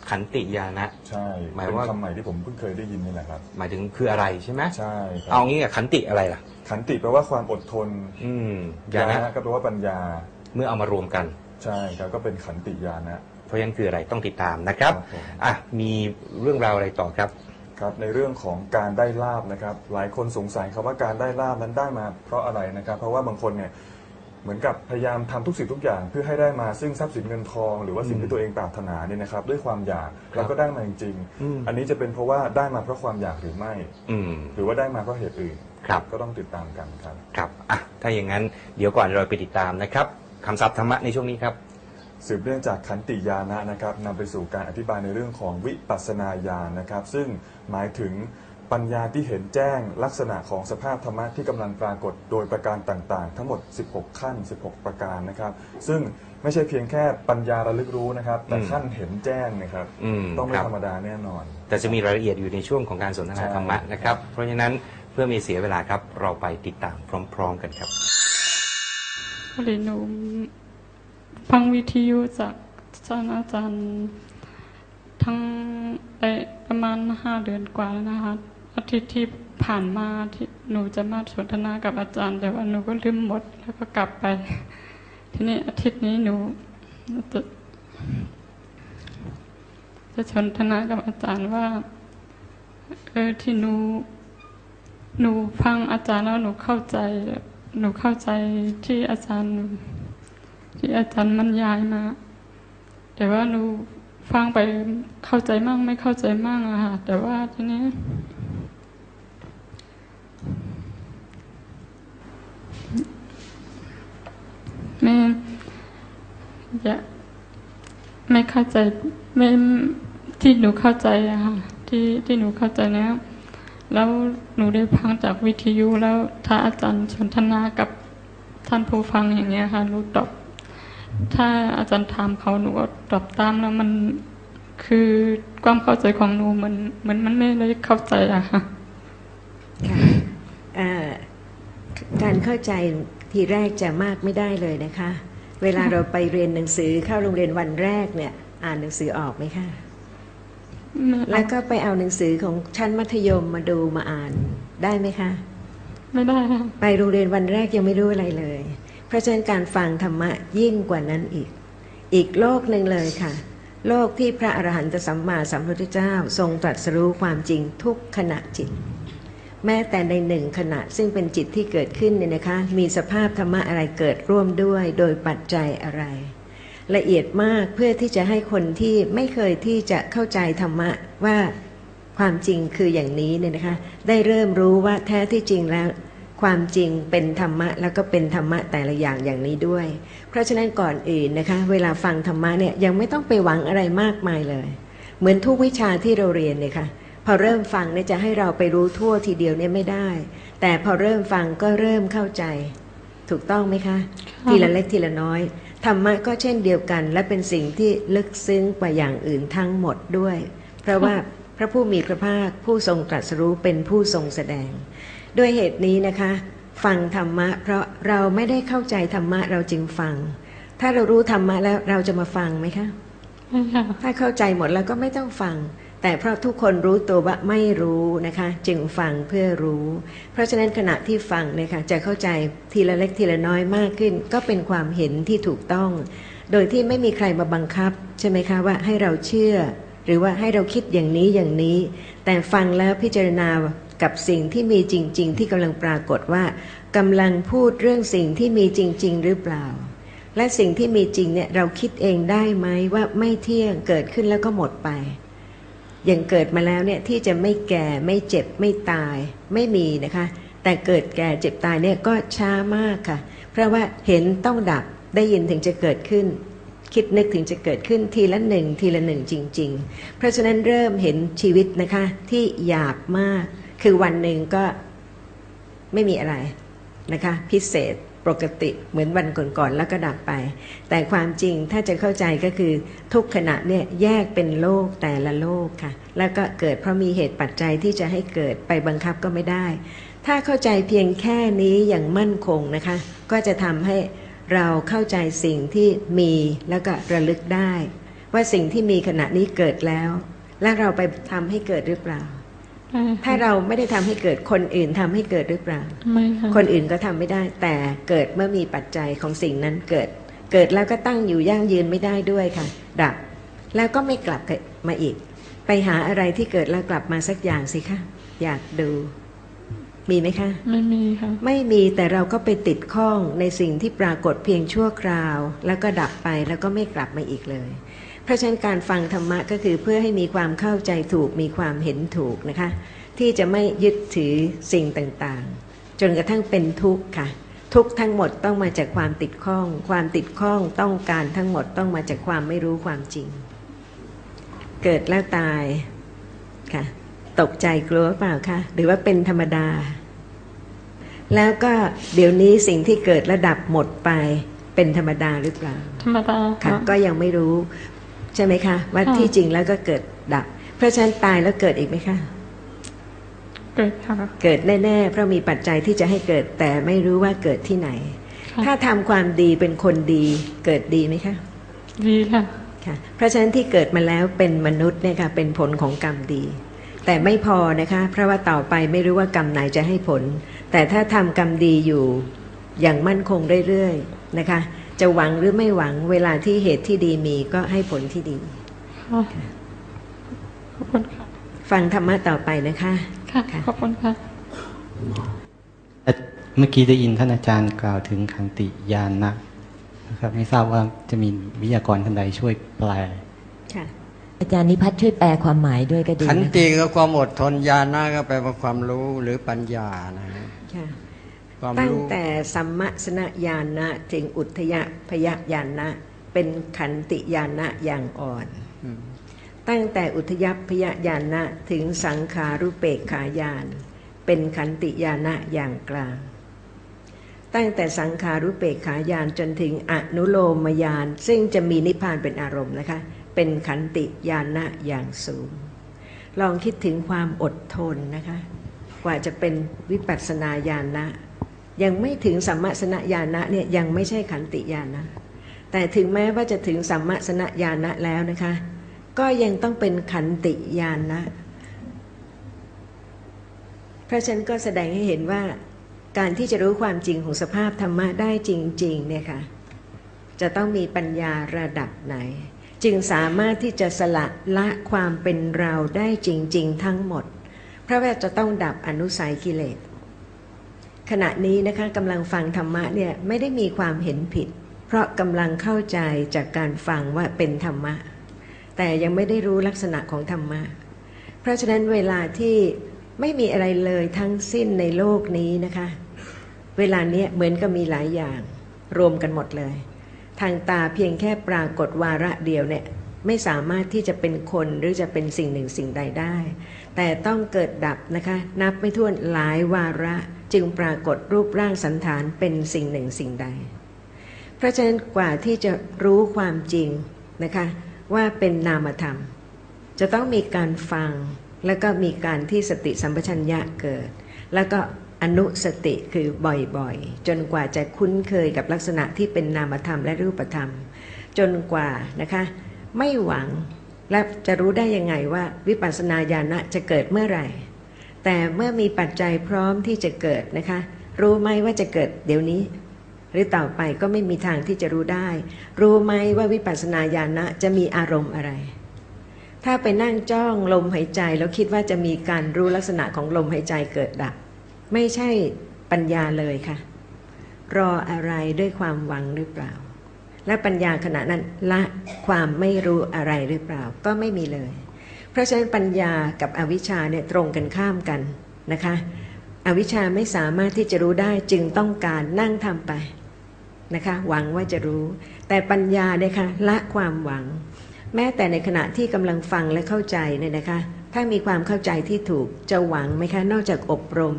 ขันติยานะ ใช่หมายเป็นว่า คำใหม่ที่ผมเพิ่งเคยได้ยินนี่แหละครับ หมายถึงคืออะไรใช่ไหมใช่ครัเอางี้อะขันติอะไรล่ะ ขันติแปลว่าความอดทนอืมญายานะณะก็แปลว่าปัญญา เมื่อเอามารวมกัน ใช่ครับก็เป็นขันติญาณะเพราะฉะนั้นคืออะไรต้องติดตามนะครับครับผม อะมีเรื่องราวอะไรต่อครับ ครับในเรื่องของการได้ลาบนะครับ หลายคนสงสัยครับว่าการได้ลาบนั้นได้มาเพราะอะไรนะครับ เพราะว่าบางคนเนี่ย เหมือนกับพยายามทำทุกสิ่งทุกอย่าง เพื่อให้ได้มาซึ่งทรัพย์สินเงินทอง หรือว่าสิ่งอืมที่ตัวเองปรารถนาเนี่ยนะครับ ด้วยความอยากแล้วก็ได้มาจริงอืมๆอันนี้จะเป็นเพราะว่าได้มาเพราะความอยากหรือไม่อืมหรือว่าได้มาเพราะเหตุอื่นครับก็ต้องติดตามกันครับครับอะถ้าอย่างนั้นเดี๋ยวก่อนเราไปติดตามนะครับคำศัพท์ธรรมะในช่วงนี้ครับสืบเนื่องจากขันติญาณะนะครับนำไปสู่การอธิบายในเรื่องของวิปัสสนาญาณนะครับ ซึ่งหมายถึง ปัญญาที่เห็นแจ้งลักษณะของสภาพธรรมะที่กำลังปรากฏโดยประการต่างๆ ทั้งหมด 16 ขั้น 16 ประการนะครับ ซึ่งไม่ใช่เพียงแค่ปัญญาระลึกรู้นะครับ แต่อืมขั้นเห็นแจ้งนะครับอืมต้องไม่ครับธรรมดาแน่นอน แต่จะมีรายละเอียดอยู่ในช่วงของการสนทนาใช่ธรรมะนะครับ เพราะฉะนั้นเพื่อไมีเสียเวลาครับ เราไปติดตามพร้อม ๆ กันครับพอดีหนูฟังวิทยุจากท่านอาจารย์ทั้งไปประมาณห้าเดือนกว่าแล้วนะคะ อาทิตย์ที่ผ่านมาที่หนูจะมาสนทนากับอาจารย์ แต่ว่าหนูก็ลืมหมดแล้วก็กลับไป ทีนี้อาทิตย์นี้หนูจะจะสนทนากับอาจารย์ว่าเออที่หนูหนูฟังอาจารย์แล้วหนูเข้าใจ หนูเข้าใจที่อาจารย์ ที่อาจารย์บรรยายมา แต่ว่าหนูฟังไปเข้าใจมั่งไม่เข้าใจมั่งอะค่ะแต่ว่าทีนี้ ไม่อยาไม่เข้าใจไม่ที่หนูเข้าใจอะค่ะที่ที่หนูเข้าใจแล้วแล้วหนูได้ฟังจากวิทยุแล้วถ้าอาจารย์สนทนากับท่านผู้ฟังอย่างเงี้ยค่ะหนูตอบ ถ้าอาจารย์ถามเขาหนูก็ตอบตามแล้วมันคือความเข้าใจของหนูมันเหมือนมันไม่ได้เข้าใจอะค่ะการเข้าใจ ทีแรกจะมากไม่ได้เลยนะคะ เวลาเราไปเรียนหนังสือเข้าโรงเรียนวันแรกเนี่ย อ่านหนังสือออกไหมคะแล้วก็ไปเอาหนังสือของชั้นมัธยมมาดูมาอ่านได้ไหมคะ ไม่ได้ค่ะไปโรงเรียนวันแรกยังไม่รู้อะไรเลย เพราะฉะนั้นการฟังธรรมะยิ่งกว่านั้นอีก อีกโลกหนึ่งเลยค่ะ โลกที่พระอรหันตสัมมาสัมพุทธเจ้า ทรงตรัสรู้ความจริงทุกขณะจิต แม้แต่ในหนึ่งขณะซึ่งเป็นจิตที่เกิดขึ้นเนี่ยนะคะ มีสภาพธรรมะอะไรเกิดร่วมด้วย โดยปัจจัยอะไร ละเอียดมากเพื่อที่จะให้คนที่ไม่เคยที่จะเข้าใจธรรมะว่าความจริงคืออย่างนี้เนี่ยนะคะ ได้เริ่มรู้ว่าแท้ที่จริงแล้วความจริงเป็นธรรมะแล้วก็เป็นธรรมะแต่ละอย่างอย่างนี้ด้วย เพราะฉะนั้นก่อนอื่นนะคะ เวลาฟังธรรมะเนี่ยยังไม่ต้องไปหวังอะไรมากมายเลย เหมือนทุกวิชาที่เราเรียนเนี่ยค่ะ พอเริ่มฟังเนี่ยจะให้เราไปรู้ทั่วทีเดียวเนี่ยไม่ได้ แต่พอเริ่มฟังก็เริ่มเข้าใจ ถูกต้องไหมคะ ทีละเล็กทีละน้อยธรรมะก็เช่นเดียวกัน และเป็นสิ่งที่ลึกซึ้งกว่าอย่างอื่นทั้งหมดด้วย เพราะว่าพระผู้มีพระภาคผู้ทรงตรัสรู้เป็นผู้ทรงแสดง ด้วยเหตุนี้นะคะ ฟังธรรมะ เพราะเราไม่ได้เข้าใจธรรมะเราจึงฟัง ถ้าเรารู้ธรรมะแล้วเราจะมาฟังไหมคะไม่ค่ะถ้าเข้าใจหมดแล้วก็ไม่ต้องฟัง แต่เพราะทุกคนรู้ตัวว่าไม่รู้นะคะ จึงฟังเพื่อรู้ เพราะฉะนั้นขณะที่ฟังนี่ยค่ะจะเข้าใจทีละเล็กทีละน้อยมากขึ้น ก็เป็นความเห็นที่ถูกต้อง โดยที่ไม่มีใครมาบังคับ ใช่ไหมคะว่าให้เราเชื่อ หรือว่าให้เราคิดอย่างนี้อย่างนี้ แต่ฟังแล้วพิจารณากับสิ่งที่มีจริง ๆ ที่กำลังปรากฏว่ากำลังพูดเรื่องสิ่งที่มีจริง ๆ หรือเปล่า และสิ่งที่มีจริงเนี่ยเราคิดเองได้ไหมว่าไม่เที่ยงเกิดขึ้นแล้วก็หมดไป อย่างเกิดมาแล้วเนี่ยที่จะไม่แก่ไม่เจ็บไม่ตายไม่มีนะคะ แต่เกิดแก่เจ็บตายเนี่ยก็ช้ามากค่ะ เพราะว่าเห็นต้องดับได้ยินถึงจะเกิดขึ้น คิดนึกถึงจะเกิดขึ้นทีละหนึ่งทีละหนึ่งจริง ๆ เพราะฉะนั้นเริ่มเห็นชีวิตนะคะที่หยาบมาก คือวันหนึ่งก็ไม่มีอะไรนะคะ พิเศษ ปกติเหมือนวันก่อนๆแล้วก็ดับไป แต่ความจริงถ้าจะเข้าใจก็คือทุกขณะเนี่ยแยกเป็นโลกแต่ละโลกค่ะ แล้วก็เกิดเพราะมีเหตุปัจจัยที่จะให้เกิดไปบังคับก็ไม่ได้ ถ้าเข้าใจเพียงแค่นี้อย่างมั่นคงนะคะ ก็จะทำให้เราเข้าใจสิ่งที่มีแล้วก็ระลึกได้ ว่าสิ่งที่มีขณะนี้เกิดแล้ว และเราไปทำให้เกิดหรือเปล่า ถ้าค่ะเราไม่ได้ทำให้เกิดคนอื่นทำให้เกิดหรือเปล่าไม่ค่ะคนอื่นก็ทำไม่ได้ แต่เกิดเมื่อมีปัจจัยของสิ่งนั้นเกิด เกิดแล้วก็ตั้งอยู่ยั่งยืนไม่ได้ด้วยค่ะ ดับ แล้วก็ไม่กลับมาอีก ไปหาอะไรที่เกิดแล้วกลับมาสักอย่างสิคะอยากดู มีไหมคะไม่มีค่ะไม่มีแต่เราก็ไปติดข้องในสิ่งที่ปรากฏเพียงชั่วคราว แล้วก็ดับไปแล้วก็ไม่กลับมาอีกเลย เพราะฉะนั้นการฟังธรรมะก็คือเพื่อให้มีความเข้าใจถูกมีความเห็นถูกนะคะ ที่จะไม่ยึดถือสิ่งต่างๆ จนกระทั่งเป็นทุกข์ค่ะ ทุกข์ทั้งหมดต้องมาจากความติดข้อง ความติดข้องต้องการทั้งหมดต้องมาจากความไม่รู้ความจริง เกิดแล้วตายค่ะ ตกใจกลัวเปล่าคะหรือว่าเป็นธรรมดา แล้วก็เดี๋ยวนี้สิ่งที่เกิดระดับหมดไปเป็นธรรมดาหรือเปล่า ธรรมดาค่ะค่ะก็ยังไม่รู้ ใช่ไหมคะ ว่าค่ะ ที่จริงแล้วก็เกิดดับ เพราะฉะนั้นตายแล้วเกิดอีกไหมคะ เกิดค่ะ เกิดแน่ๆ เพราะมีปัจจัยที่จะให้เกิดแต่ไม่รู้ว่าเกิดที่ไหน ค่ะ ถ้าทำความดีเป็นคนดีเกิดดีไหมคะดีค่ะ ค่ะเพราะฉะนั้นที่เกิดมาแล้วเป็นมนุษย์เนี่ยค่ะเป็นผลของกรรมดี แต่ไม่พอนะคะเพราะว่าต่อไปไม่รู้ว่ากรรมไหนจะให้ผล แต่ถ้าทำกรรมดีอยู่อย่างมั่นคงเรื่อยๆนะคะ จะหวังหรือไม่หวัง เวลาที่เหตุที่ดีมีก็ให้ผลที่ดีค่ะขอบคุณค่ะ ฟังธรรมะต่อไปนะคะค่ะค่ะขอบคุณค่ะเอ่อเมื่อกี้ได้ยินท่านอาจารย์กล่าวถึงขันติญาณนะนะครับ ไม่ทราบว่าจะมีวิทยากรท่านใดช่วยแปลค่ะอาจารย์นิพัฒน์ช่วยแปลความหมายด้วยก็ดีขันนะคะติก็ความอดทนญาณะก็แปลว่าความรู้หรือปัญญานะฮะค่ะความ ตั้งรู้แต่สัมมสนญาณะถึงอุทยพยญาณะเป็นขันติญาณะอย่างอ่อนอืมตั้งแต่อุทยพยญาณะถึงสังขารุเปกขายานเป็นขันติญาณะอย่างกลาง ตั้งแต่สังขารุเปกขายานจนถึงอนุโลมยานซึ่งจะมีนิพพานเป็นอารมณ์นะคะ เป็นขันติญาณะอย่างสูง ลองคิดถึงความอดทนนะคะ กว่าจะเป็นวิปัสสนาญาณะ ยังไม่ถึงสัมมาสนญาณะเนี่ยยังไม่ใช่ขันติญาณะแต่ถึงแม้ว่าจะถึงสัมมาสนญาณะแล้วนะคะ ก็ยังต้องเป็นขันติญาณนะพระฉันก็แสดงให้เห็นว่าการที่จะรู้ความจริงของสภาพธรรมะได้จริง ๆ เนี่ยค่ะ จะต้องมีปัญญาระดับไหน จึงสามารถที่จะสละละความเป็นเราได้จริง ๆ ทั้งหมด เพราะว่าจะต้องดับอนุสัยกิเลส ขณะนี้นะคะกำลังฟังธรรมะเนี่ยไม่ได้มีความเห็นผิด เพราะกำลังเข้าใจจากการฟังว่าเป็นธรรมะ แต่ยังไม่ได้รู้ลักษณะของธรรมะ เพราะฉะนั้นเวลาที่ไม่มีอะไรเลยทั้งสิ้นในโลกนี้นะคะ เวลานี้เหมือนกับมีหลายอย่าง รวมกันหมดเลย ทางตาเพียงแค่ปรากฏวาระเดียวเนี่ยไม่สามารถที่จะเป็นคนหรือจะเป็นสิ่งหนึ่งสิ่งใดได้ แต่ต้องเกิดดับนะคะ นับไม่ถ้วนหลายวาระ จึงปรากฏรูปร่างสันฐานเป็นสิ่งหนึ่งสิ่งใด เพราะฉะนั้นกว่าที่จะรู้ความจริงนะคะว่าเป็นนามธรรม จะต้องมีการฟังแล้วก็มีการที่สติสัมปชัญญะเกิด แล้วก็อนุสติคือบ่อยๆ จนกว่าจะคุ้นเคยกับลักษณะที่เป็นนามธรรมและรูปธรรม จนกว่านะคะไม่หวังและจะรู้ได้ยังไงว่าวิปัสสนาญาณะจะเกิดเมื่อไหร่ แต่เมื่อมีปัจจัยพร้อมที่จะเกิดนะคะ รู้ไหมว่าจะเกิดเดี๋ยวนี้ หรือต่อไปก็ไม่มีทางที่จะรู้ได้ รู้ไหมว่าวิปัสสนาญาณะจะมีอารมณ์อะไร ถ้าไปนั่งจ้องลมหายใจแล้วคิดว่าจะมีการรู้ลักษณะของลมหายใจเกิดดับ ไม่ใช่ปัญญาเลยค่ะ รออะไรด้วยความหวังหรือเปล่า และปัญญาขณะนั้นละความไม่รู้อะไรหรือเปล่า ก็ไม่มีเลย เพราะฉะนั้นปัญญากับอวิชชาเนี่ยตรงกันข้ามกันนะคะอวิชชาไม่สามารถที่จะรู้ได้จึงต้องการนั่งทำไปนะคะหวังว่าจะรู้ แต่ปัญญาเนี่ยค่ะละความหวัง แม้แต่ในขณะที่กำลังฟังและเข้าใจเนี่ยนะคะ ถ้ามีความเข้าใจที่ถูกจะหวังไหมคะนอกจากอบรม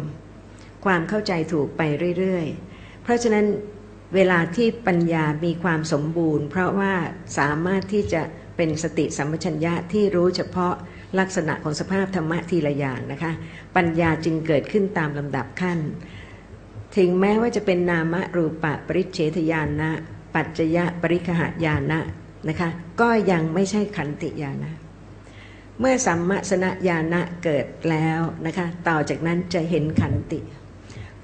ความเข้าใจถูกไปเรื่อยๆ เพราะฉะนั้นเวลาที่ปัญญามีความสมบูรณ์ เพราะว่าสามารถที่จะ เป็นสติสัมปชัญญะที่รู้เฉพาะลักษณะของสภาพธรรมะทีละอย่างนะคะ ปัญญาจึงเกิดขึ้นตามลำดับขั้น ถึงแม้ว่าจะเป็นนามรูปะปริเฉทญาณนะ ปัจจยะปริคหายานะนะคะ ก็ยังไม่ใช่ขันติญาณนะเมื่อสัมมาสนญาณะเกิดแล้วนะคะ ต่อจากนั้นจะเห็นขันติ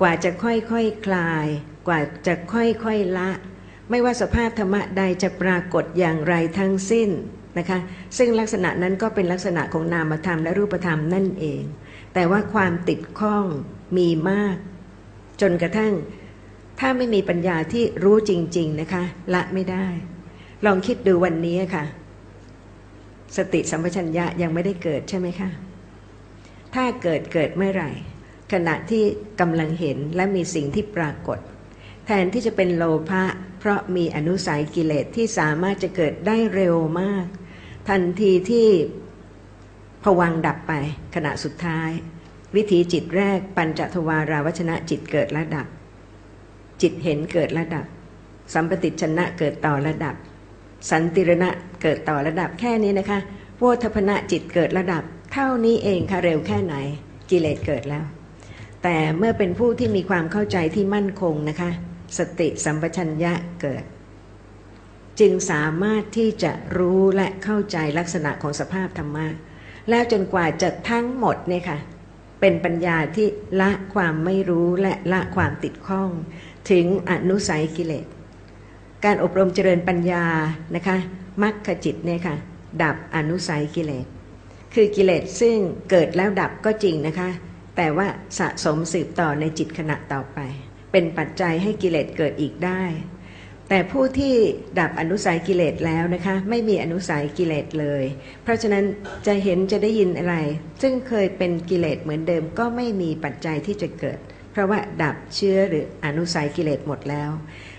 กว่าจะค่อยๆคคลาย กว่าจะค่อยๆละ ไม่ว่าสภาพธรรมะใดจะปรากฏอย่างไรทั้งสิ้นนะคะซึ่งลักษณะนั้นก็เป็นลักษณะของนามธรรมและรูปธรรมนั่นเอง แต่ว่าความติดข้องมีมาก จนกระทั่ง ถ้าไม่มีปัญญาที่รู้จริง ๆนะคะ ละไม่ได้ ลองคิดดูวันนี้ค่ะ สติสัมปชัญญะยังไม่ได้เกิดใช่ไหมคะ ถ้าเกิดเกิดเมื่อไหร่ ขณะที่กำลังเห็นและมีสิ่งที่ปรากฏ แทนที่จะเป็นโลภะ เพราะมีอนุสัยกิเลสที่สามารถจะเกิดได้เร็วมาก ทันทีที่ผวังดับไปขณะสุดท้าย วิถีจิตแรกปัญจทวาราวัชนะจิตเกิดและดับ จิตเห็นเกิดและดับ สัมปติชนะเกิดต่อระดับ สันติรณะเกิดต่อระดับแค่นี้นะคะโวทพนะจิตเกิดระดับ เท่านี้เองค่ะเร็วแค่ไหนกิเลสเกิดแล้ว แต่เมื่อเป็นผู้ที่มีความเข้าใจที่มั่นคงนะคะ สติสัมปชัญญะเกิด จึงสามารถที่จะรู้และเข้าใจลักษณะของสภาพธรรมะแล้วจนกว่าจะทั้งหมดเนี่ยค่ะ เป็นปัญญาที่ละความไม่รู้และละความติดข้อง ถึงอนุสัยกิเลส การอบรมเจริญปัญญานะคะมรรคจิตเนี่ยค่ะ ดับอนุสัยกิเลส คือกิเลสซึ่งเกิดแล้วดับก็จริงนะคะ แต่ว่าสะสมสืบต่อในจิตขณะต่อไป เป็นปัจจัยให้กิเลสเกิดอีกได้ แต่ผู้ที่ดับอนุสัยกิเลสแล้วนะคะ ไม่มีอนุสัยกิเลสเลย เพราะฉะนั้นจะเห็นจะได้ยินอะไร ซึ่งเคยเป็นกิเลสเหมือนเดิมก็ไม่มีปัจจัยที่จะเกิด เพราะว่าดับเชื้อหรืออนุสัยกิเลสหมดแล้ว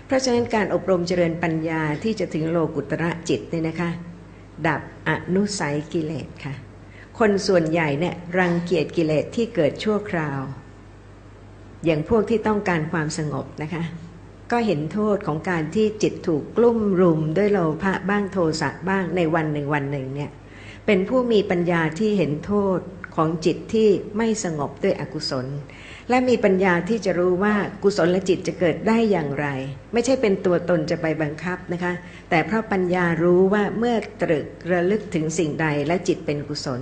เพราะฉะนั้นการอบรมเจริญปัญญาที่จะถึงโลกุตระจิตเนี่ยนะคะ ดับอนุสัยกิเลสค่ะ คนส่วนใหญ่เนี่ยรังเกียจกิเลสที่เกิดชั่วคราว อย่างพวกที่ต้องการความสงบนะคะ ก็เห็นโทษของการที่จิตถูกกลุ่มรุมด้วยโลภะบ้างโทสะบ้างในวันหนึ่งวันหนึ่งเนี่ยเป็นผู้มีปัญญาที่เห็นโทษของจิตที่ไม่สงบด้วยอกุศล และมีปัญญาที่จะรู้ว่ากุศลและจิตจะเกิดได้อย่างไร ไม่ใช่เป็นตัวตนจะไปบังคับนะคะ แต่เพราะปัญญารู้ว่าเมื่อตรึกระลึกถึงสิ่งใดและจิตเป็นกุศล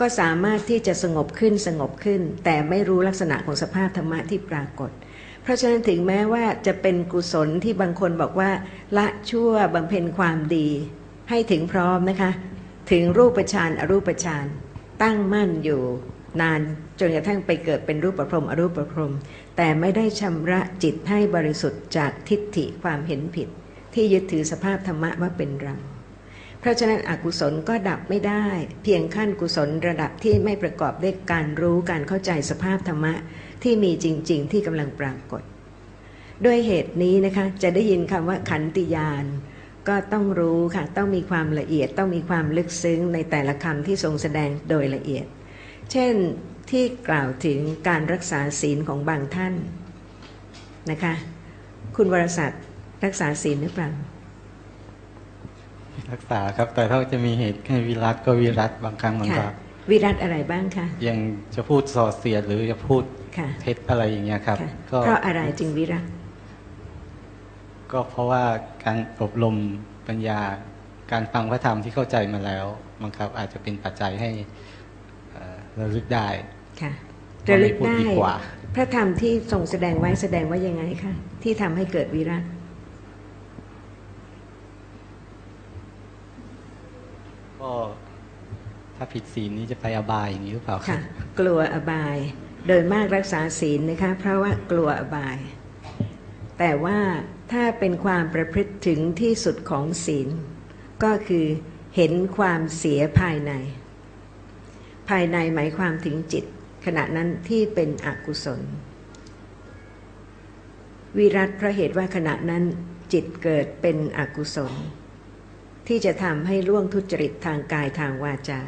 ก็สามารถที่จะสงบขึ้นสงบขึ้น แต่ไม่รู้ลักษณะของสภาพธรรมะที่ปรากฏ เพราะฉะนั้นถึงแม้ว่าจะเป็นกุศลที่บางคนบอกว่า ละชั่วบำเพ็ญความดี ให้ถึงพร้อมนะคะ ถึงรูปฌานอรูปฌานตั้งมั่นอยู่นานจนกระทั่งไปเกิดเป็นรูปประพรมอรูปประพรม แต่ไม่ได้ชำระจิตให้บริสุทธิ์จากทิฏฐิความเห็นผิด ที่ยึดถือสภาพธรรมะว่าเป็นเรา เพราะฉะนั้นอกุศลก็ดับไม่ได้ เพียงขั้นกุศลระดับที่ไม่ประกอบด้วยการรู้การเข้าใจสภาพธรรมะ ที่มีจริง ๆ ที่กำลังปรากฏ ด้วยเหตุนี้นะคะจะได้ยินคำว่าขันติยานก็ต้องรู้ค่ะต้องมีความละเอียดต้องมีความลึกซึ้งในแต่ละคำที่ทรงแสดงโดยละเอียด เช่นที่กล่าวถึงการรักษาศีลของบางท่านนะคะ คุณวรศักดิ์รักษาศีลหรือเปล่า รักษาครับ แต่ถ้าจะมีเหตุให้วิรัตก็วิรัตบางครั้งมันก็ค่ะวิรัตอะไรบ้างคะ ยังจะพูดส่อเสียดหรือจะพูดค่ะ เท็จอะไรอย่างเงี้ยครับ ค่ะก็เพราะอะไรจึงวิรัตก็เพราะว่าการอบรมปัญญา การฟังพระธรรมที่เข้าใจมาแล้วมันครับ อาจจะเป็นปัจจัยให้เอ่อระลึกได้ ค่ะก็ระไม่ลึกพูดได้ดีกว่า พระธรรมที่ทรงแสดงไว้แสดงว่ายังไงคะที่ทำให้เกิดวิรัต ก็ถ้าผิดศีลนี้จะไปอบายอย่างนี้หรือเปล่าค่ะ กลัวอบาย โดยมากรักษาศีลนะคะ เพราะว่ากลัวอบาย แต่ว่าถ้าเป็นความประพฤติถึงที่สุดของศีล ก็คือเห็นความเสียภายใน ภายในหมายความถึงจิต ขณะนั้นที่เป็นอกุศล วิรัตเพราะเหตุว่าขณะนั้นจิตเกิดเป็นอกุศล ที่จะทำให้ล่วงทุจริตทางกายทางวาจา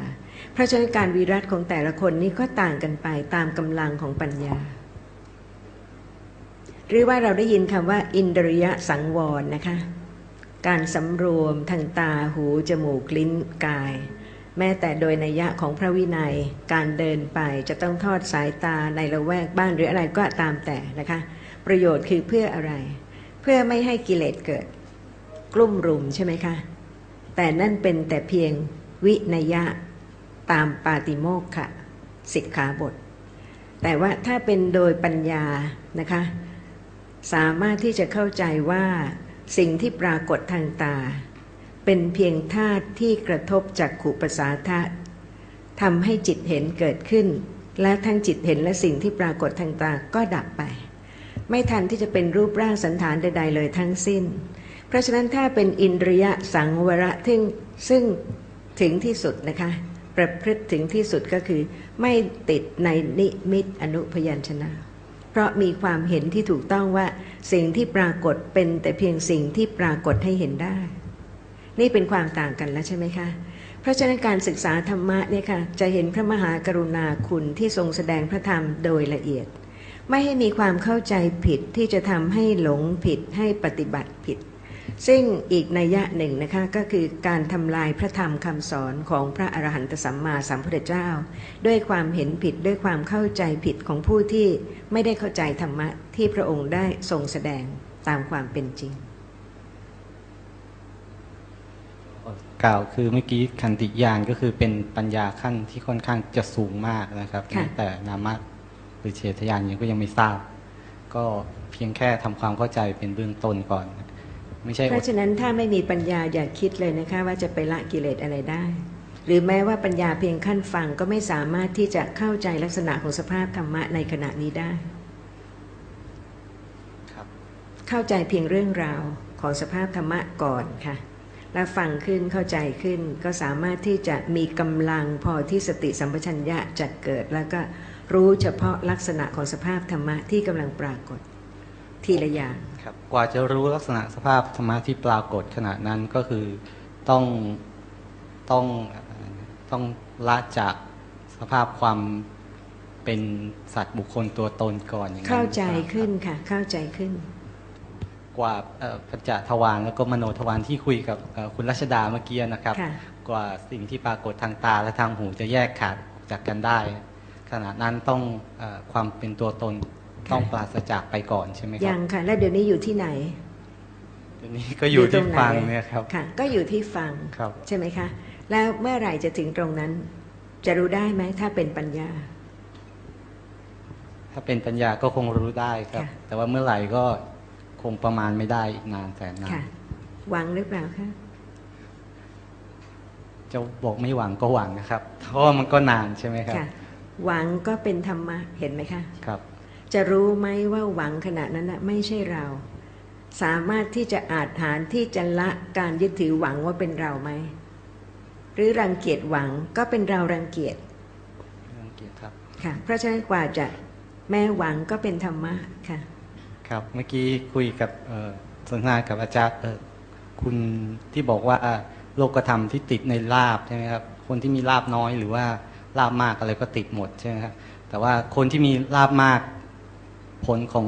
เพราะฉะนั้นการวิรัตของแต่ละคนนี้ก็ต่างกันไปตามกำลังของปัญญา หรือว่าเราได้ยินคำว่า อินทริยสังวรนะคะ การสำรวมทางตาหู จมูก ลิ้นกาย แม้แต่โดยนัยยะของพระวินัย การเดินไปจะต้องทอดสายตาในละแวกบ้านหรืออะไรก็ตามแต่นะคะ ประโยชน์คือเพื่ออะไร เพื่อไม่ให้กิเลสเกิด กลุ่มรุมใช่ไหมคะ แต่นั่นเป็นแต่เพียงวินยะตามปาติโมกขะสิกขาบท แต่ว่าถ้าเป็นโดยปัญญานะคะ สามารถที่จะเข้าใจว่าสิ่งที่ปรากฏทางตา เป็นเพียงธาตุที่กระทบจากขุปสาทะทำให้จิตเห็นเกิดขึ้น และทั้งจิตเห็นและสิ่งที่ปรากฏทางตาก็ดับไป ไม่ทันที่จะเป็นรูปร่างสันฐานใด ๆ เลยทั้งสิ้น เพราะฉะนั้นถ้าเป็นอินทรียสังวระซึ่งซึ่งถึงที่สุดนะคะ ประพฤติถึงที่สุดก็คือ ไม่ติดในนิมิตอนุพยัญชนะ เพราะมีความเห็นที่ถูกต้องว่าสิ่งที่ปรากฏเป็นแต่เพียงสิ่งที่ปรากฏให้เห็นได้ นี่เป็นความต่างกันแล้วใช่ไหมคะเพราะฉะนั้นการศึกษาธรรมะเนี่ยค่ะจะเห็นพระมหากรุณาคุณที่ทรงแสดงพระธรรมโดยละเอียด ไม่ให้มีความเข้าใจผิดที่จะทำให้หลงผิดให้ปฏิบัติผิด ซึ่งอีกนัยยะหนึ่งนะคะก็คือการทำลายพระธรรมคำสอนของพระอรหันตสัมมาสัมพุทธเจ้า ด้วยความเห็นผิดด้วยความเข้าใจผิดของผู้ที่ไม่ได้เข้าใจธรรมะที่พระองค์ได้ทรงแสดงตามความเป็นจริง กล่าวคือเมื่อกี้ขันติญาณก็คือเป็นปัญญาขั้นที่ค่อนข้างจะสูงมากนะครับค่ะแต่นามะหรือเฉทญาณยังก็ยังไม่ทราบ ก็เพียงแค่ทำความเข้าใจเป็นเบื้องต้นก่อน ไม่ใช่เพอราะดฉะนั้นถ้าไม่มีปัญญาอย่าคิดเลยนะคะ ว่าจะไปละกิเลสอะไรได้ หรือแม้ว่าปัญญาเพียงขั้นฟังก็ไม่สามารถที่จะเข้าใจลักษณะของสภาพธรรมะในขณะนี้ได้ครับเข้าใจเพียงเรื่องราวของสภาพธรรมะก่อนค่ะ แล้วฟังขึ้นเข้าใจขึ้นก็สามารถที่จะมีกำลังพอที่สติสัมปชัญญะจะเกิด แล้วก็รู้เฉพาะลักษณะของสภาพธรรมะที่กำลังปรากฏทีละอย่าง ครับกว่าจะรู้ลักษณะสภาพธรรมะที่ปรากฏขณะนั้นก็คือต้องต้องต้องละจากสภาพความเป็นสัตว์บุคคลตัวตนก่อนอย่างนั้นเข้าใจครับขึ้นค่ะ เข้าใจขึ้น กว่าเอ่อปัญจทวารแล้วก็มโนทวารที่คุยกับเอ่อคุณรัชดาเมื่อกี้นะครับค่ะกว่าสิ่งที่ปรากฏทางตาและทางหูจะแยกขาดจากกันได้ ขณะนั้นต้องเออความเป็นตัวตน ต้องปราศจากไปก่อนใช่ไหมครัยังค่ะ แล้วเดี๋ยวนี้อยู่ที่ไหนเดี๋ยวนี้ก็อยู่ตรที่งไหนฟังเนี่ยครับค่ะ ก็อยู่ที่ฟังครับใช่ไหมคะแล้วเมื่อไหร่จะถึงตรงนั้น จะรู้ได้ไหมถ้าเป็นปัญญา ถ้าเป็นปัญญาก็คงรู้ได้ครับค่ะแต่ว่าเมื่อไหร่ก็คงประมาณไม่ได้อีกนานแสนนาค่ะนหวังหรือเปล่าคะจะบอกไม่หวังก็หวังนะครับเพราะว่ามันก็นานใช่ไหมครับค่ะหวังก็เป็นธรรมะเห็นไหมคะครับ จะรู้ไหมว่าหวังขณะนั้นนะไม่ใช่เรา สามารถที่จะอาจหารที่จะละการยึดถือหวังว่าเป็นเราไหม หรือรังเกียจหวังก็เป็นเรารังเกียจเรื่องเกียรติครับค่ะ เพราะฉะนั้นกว่าจะแม้หวังก็เป็นธรรมะค่ะ ครับเมื่อกี้คุยกับเอ่อสนทนากับอาจารย์เอ่อคุณที่บอกว่าอะโลกธรรมที่ติดในลาบใช่ไหมครับคนที่มีลาบน้อยหรือว่าลาบมากอะไรก็ติดหมดใช่ไหมครับแต่ว่าคนที่มีลาบมาก ผลของ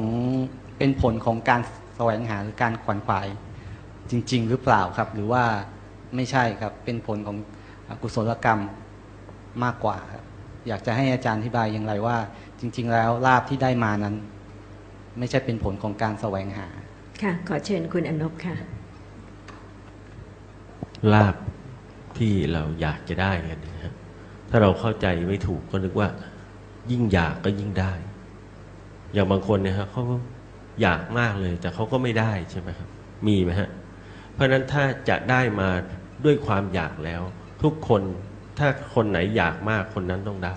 เป็นผลของการแสวงหาหรือการขวนขวายจริง ๆ หรือเปล่าครับ หรือว่าไม่ใช่ครับ เป็นผลของกุศลกรรมมากกว่าครับอยากจะให้อาจารย์อธิบายอย่างไรว่า จริง ๆ แล้วลาบที่ได้มานั้น ไม่ใช่เป็นผลของการแสวงหา ค่ะ ขอเชิญคุณอนบค่ะลาบที่เราอยากจะได้กันเนะครับถ้าเราเข้าใจไม่ถูกก็นึกว่า ยิ่งอยากก็ยิ่งได้ อย่างบางคนเนี่ยครับเขาก็อยากมากเลย แต่เขาก็ไม่ได้ใช่ไหมครับ มีไหมฮะ เพราะฉะนั้นถ้าจะได้มาด้วยความอยากแล้ว ทุกคนถ้าคนไหนอยากมากคนนั้นต้องได้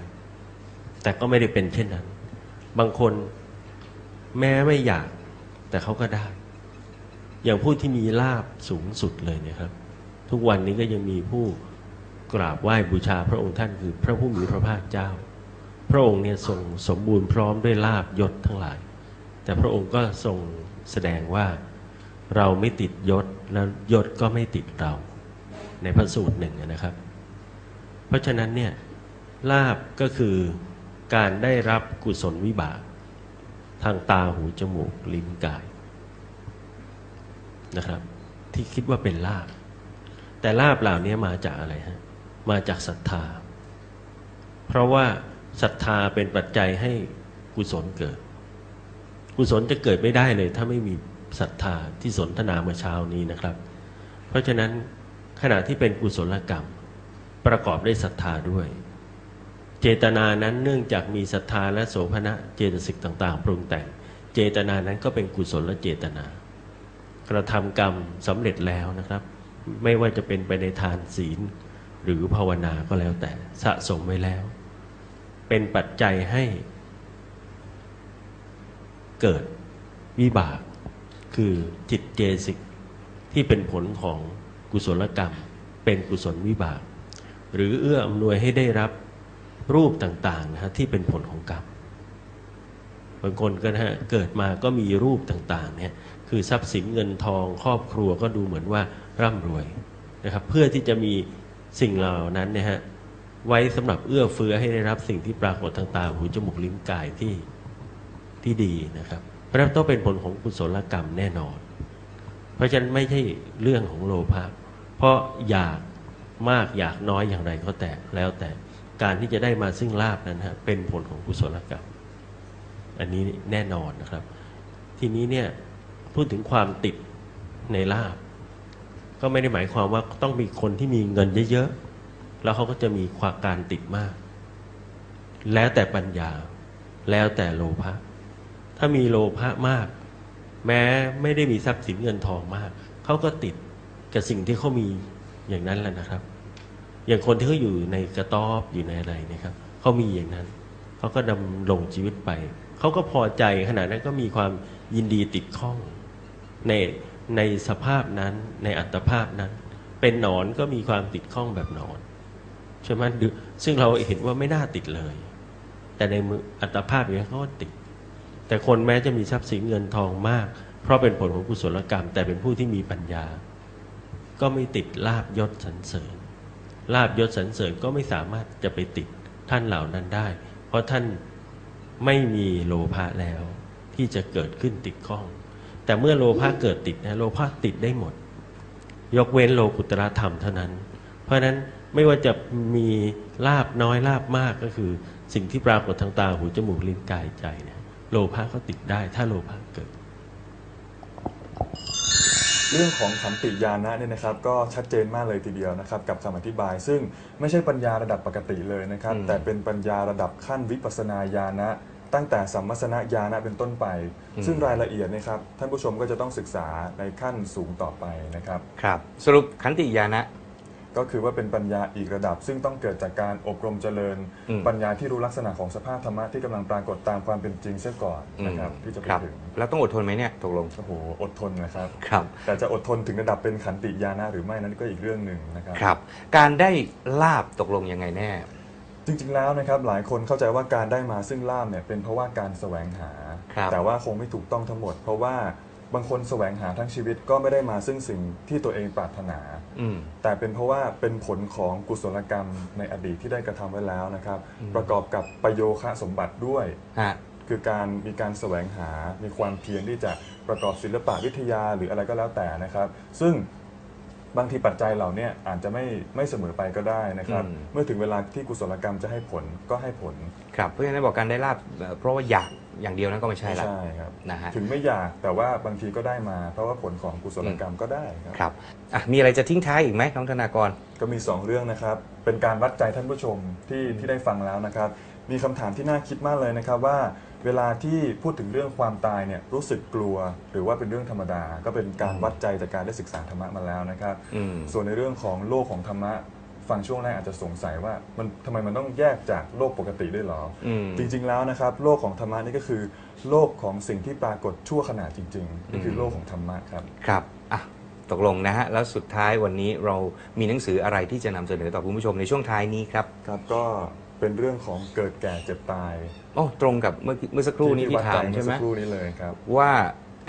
แต่ก็ไม่ได้เป็นเช่นนั้น บางคนแม้ไม่อยาก แต่เขาก็ได้ อย่างผู้ที่มีลาบสูงสุดเลยเนะครับ ทุกวันนี้ก็ยังมีผู้กราบไหว้บูชาพระองค์ท่านคือพระผู้มีพระภาคเจ้า พระองค์เนี่ยทรงสมบูรณ์พร้อมด้วยลาบยศทั้งหลาย แต่พระองค์ก็ทรงแสดงว่าเราไม่ติดยศและยศก็ไม่ติดเรา ในพระสูตรหนึ่งนะครับ เพราะฉะนั้นเนี่ยลาบก็คือการได้รับกุศลวิบาก ทางตาหูจมูกลิ้นกายนะครับ ที่คิดว่าเป็นลาบ แต่ลาบเหล่านี้มาจากอะไรฮะมาจากศรัทธา เพราะว่า ศรัทธาเป็นปัจจัยให้กุศลเกิด กุศลจะเกิดไม่ได้เลย ถ้าไม่มีศรัทธาที่สนทนาเมื่อเช้านี้นะครับ เพราะฉะนั้นขณะที่เป็นกุศลกรรม ประกอบด้วยศรัทธาด้วย เจตนานั้นเนื่องจากมีศรัทธาและโสภณะเจตสิกต่าง ๆ ปรุงแต่ง เจตนานั้นก็เป็นกุศลและเจตนา กระทำกรรมสำเร็จแล้วนะครับ ไม่ว่าจะเป็นไปในทานศีล หรือภาวนาก็แล้วแต่สะสมไว้แล้ว เป็นปัจจัยให้ เกิดวิบาก คือจิตเจสิกที่เป็นผลของกุศลกรรม เป็นกุศลวิบาก หรือเอื้ออำนวยให้ได้รับรูปต่างๆนะฮะที่เป็นผลของกรรมบางคนก็นะฮะเกิดมาก็มีรูปต่างๆเนี่ยคือทรัพย์สินเงินทอง ครอบครัวก็ดูเหมือนว่าร่ำรวยนะครับ เพื่อที่จะมีสิ่งเหล่านั้นเนี่ยฮะ ไว้สำหรับเอื้อเฟื้อให้ได้รับสิ่งที่ปรากฏทางตาหูจมูกลิ้นกายที่ที่ดีนะครับ เพราะนั้นต้องเป็นผลของกุศลกรรมแน่นอน เพราะฉะนั้นไม่ใช่เรื่องของโลภะเพราะอยากมากอยากน้อยอย่างไรก็แต่แล้วแต่การที่จะได้มาซึ่งลาบนั้นฮะเป็นผลของกุศลกรรม อันนี้แน่นอนนะครับ ทีนี้เนี่ยพูดถึงความติดในลาบ ก็ไม่ได้หมายความว่าต้องมีคนที่มีเงินเยอะ แล้วเขาก็จะมีความการติดมาก แล้วแต่ปัญญา แล้วแต่โลภะถ้ามีโลภะมาก แม้ไม่ได้มีทรัพย์สินเงินทองมาก เขาก็ติดกับสิ่งที่เขามีอย่างนั้นแหละนะครับ อย่างคนที่เขาอยู่ในกระต๊อบอยู่ในอะไรนะครับเขามีอย่างนั้นเขาก็ดำรงชีวิตไปเขาก็พอใจขณะนั้นก็มีความยินดีติดข้องในในสภาพนั้นในอัตภาพนั้น เป็นหนอนก็มีความติดข้องแบบหนอน ใช่ไหมดูซึ่งเราเห็นว่าไม่น่าติดเลย แต่ในมืออัตภาพอย่างนี้เขาก็ติด แต่คนแม้จะมีทรัพย์สินเงินทองมาก เพราะเป็นผลของกุศลกรรม แต่เป็นผู้ที่มีปัญญา ก็ไม่ติดลาบยศสรรเสริญลาบยศสรรเสริญก็ไม่สามารถจะไปติดท่านเหล่านั้นได้ เพราะท่านไม่มีโลภะแล้วที่จะเกิดขึ้นติดข้อง แต่เมื่อโลภะเกิดติดนะโลภะติดได้หมด ยกเว้นโลกุตระธรรมเท่านั้น เพราะฉะนั้น ไม่ว่าจะมีลาบน้อยลาบมากก็คือ สิ่งที่ปรากฏทางตาหูจมูกลิ้นกายใจเนี่ยโลภะก็ติดได้ถ้าโลภะเกิด เรื่องของขันติญาณะเนี่ยนะครับ ก็ชัดเจนมากเลยทีเดียวนะครับ กับคำอธิบาย ซึ่งไม่ใช่ปัญญาระดับปกติเลยนะครับ อืม แต่เป็นปัญญาระดับขั้นวิปัสสนาญาณะ ตั้งแต่สัมมัสนญาณะเป็นต้นไป ซึ่งรายละเอียดนะครับท่านผู้ชมก็จะต้องศึกษาในขั้นสูงต่อไปนะครับ ครับ สรุปขันติญาณะ ก็คือว่าเป็นปัญญาอีกระดับ ซึ่งต้องเกิดจากการอบรมเจริญ อืม ปัญญาที่รู้ลักษณะของสภาพธรรมะที่กำลังปรากฏตามความเป็นจริงเสียก่อนนะครับที่จะไปครับถึงแล้วต้องอดทนไหมเนี่ยตกลงโอ้โหอดทนนะครับ ครับ แต่จะอดทนถึงระดับเป็นขันติญาณะหรือไม่นั้นก็อีกเรื่องหนึ่งนะครับ ครับ การได้ลาบตกลงยังไงแน่ จริงๆแล้วนะครับหลายคนเข้าใจว่าการได้มาซึ่งลาบเนี่ยเป็นเพราะว่าการแสวงหา ครับแต่ว่าคงไม่ถูกต้องทั้งหมด เพราะว่า บางคนแสวงหาทั้งชีวิตก็ไม่ได้มาซึ่งสิ่งที่ตัวเองปรารถนา อืม แต่เป็นเพราะว่าเป็นผลของกุศลกรรมในอดีตที่ได้กระทำไว้แล้วนะครับประกอบกับประโยคะสมบัติด้วย ฮะ คือการมีการแสวงหา มีความเพียรที่จะประกอบศิลปะวิทยาหรืออะไรก็แล้วแต่นะครับ ซึ่งบางทีปัจจัยเหล่าเนี้อาจจะไม่ไม่เสมอไปก็ได้นะครับ อืม เมื่อถึงเวลาที่กุศลกรรมจะให้ผลก็ให้ผล ครับเพราะฉะนั้นบอกการได้ลาบเอ่อเพราะว่าอยาก อย่างเดียวนั้นก็ไม่ใช่ไม่ละใช่ครับนะฮะถึงไม่อยากแต่ว่าบางทีก็ได้มา เพราะว่าผลของกุศลกรรมก็ได้ครับครับอะมีอะไรจะทิ้งท้ายอีกไหมน้องธนากร ก็มี 2 เรื่องนะครับ เป็นการวัดใจท่านผู้ชมที่ที่ได้ฟังแล้วนะครับ มีคำถามที่น่าคิดมากเลยนะครับว่า เวลาที่พูดถึงเรื่องความตายเนี่ยรู้สึกกลัว หรือว่าเป็นเรื่องธรรมดา ก็เป็นการวัดใจจากการได้ศึกษาธรรมะมาแล้วนะครับอืมส่วนในเรื่องของโลกของธรรมะ ฟังช่วงแรกอาจจะสงสัยว่ามันทำไมมันต้องแยกจากโลกปกติด้วยเหรออืมจริงๆแล้วนะครับ โลกของธรรมะนี่ก็คือ โลกของสิ่งที่ปรากฏชั่วขณะจริงๆนี่คือโลกของธรรมะครับครับอะตกลงนะฮะ แล้วสุดท้ายวันนี้เรามีหนังสืออะไรที่จะนำเสนอต่อคุณผู้ชมในช่วงท้ายนี้ครับ ครับก็เป็นเรื่องของเกิดแก่เจ็บตายโอ้ตรงกับเมื่อเมื่อสักครู่นี้ที่วัดถาใจมเมื่ใช่อไหมสักครู่นี้เลยครับว่า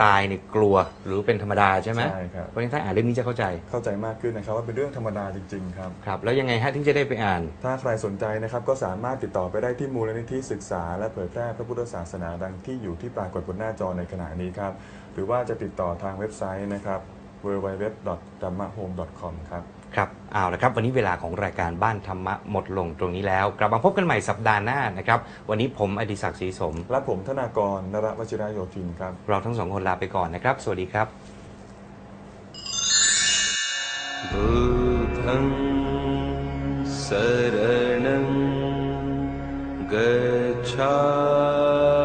ตายเนี่ยกลัวหรือเป็นธรรมดาใช่ไหมใช่ครับ เพราะฉะนั้นถ้าอ่านเรื่องนี้จะเข้าใจ เข้าใจมากขึ้นนะครับว่าเป็นเรื่องธรรมดาจริงๆครับ ครับ แล้วยังไงฮะถึงจะได้ไปอ่าน ถ้าใครสนใจนะครับก็สามารถติดต่อไปได้ที่มูลนิธิศึกษา และเผยแพร่พระพุทธศาสนาดังที่อยู่ที่ปรากฏบนหน้าจอในขณะนี้ครับ หรือว่าจะติดต่อทางเว็บไซต์นะครับ www.dhammahome.com ครับ ครับเอาละครับ วันนี้เวลาของรายการบ้านธรรมะหมดลงตรงนี้แล้ว กลับมาพบกันใหม่สัปดาห์หน้านะครับ วันนี้ผมอดิศักดิ์ศรีสม และผมธนากรนรวชิรโยธินครับ เราทั้งสองคนลาไปก่อนนะครับ สวัสดีครับบุธังสรณังกัจฉา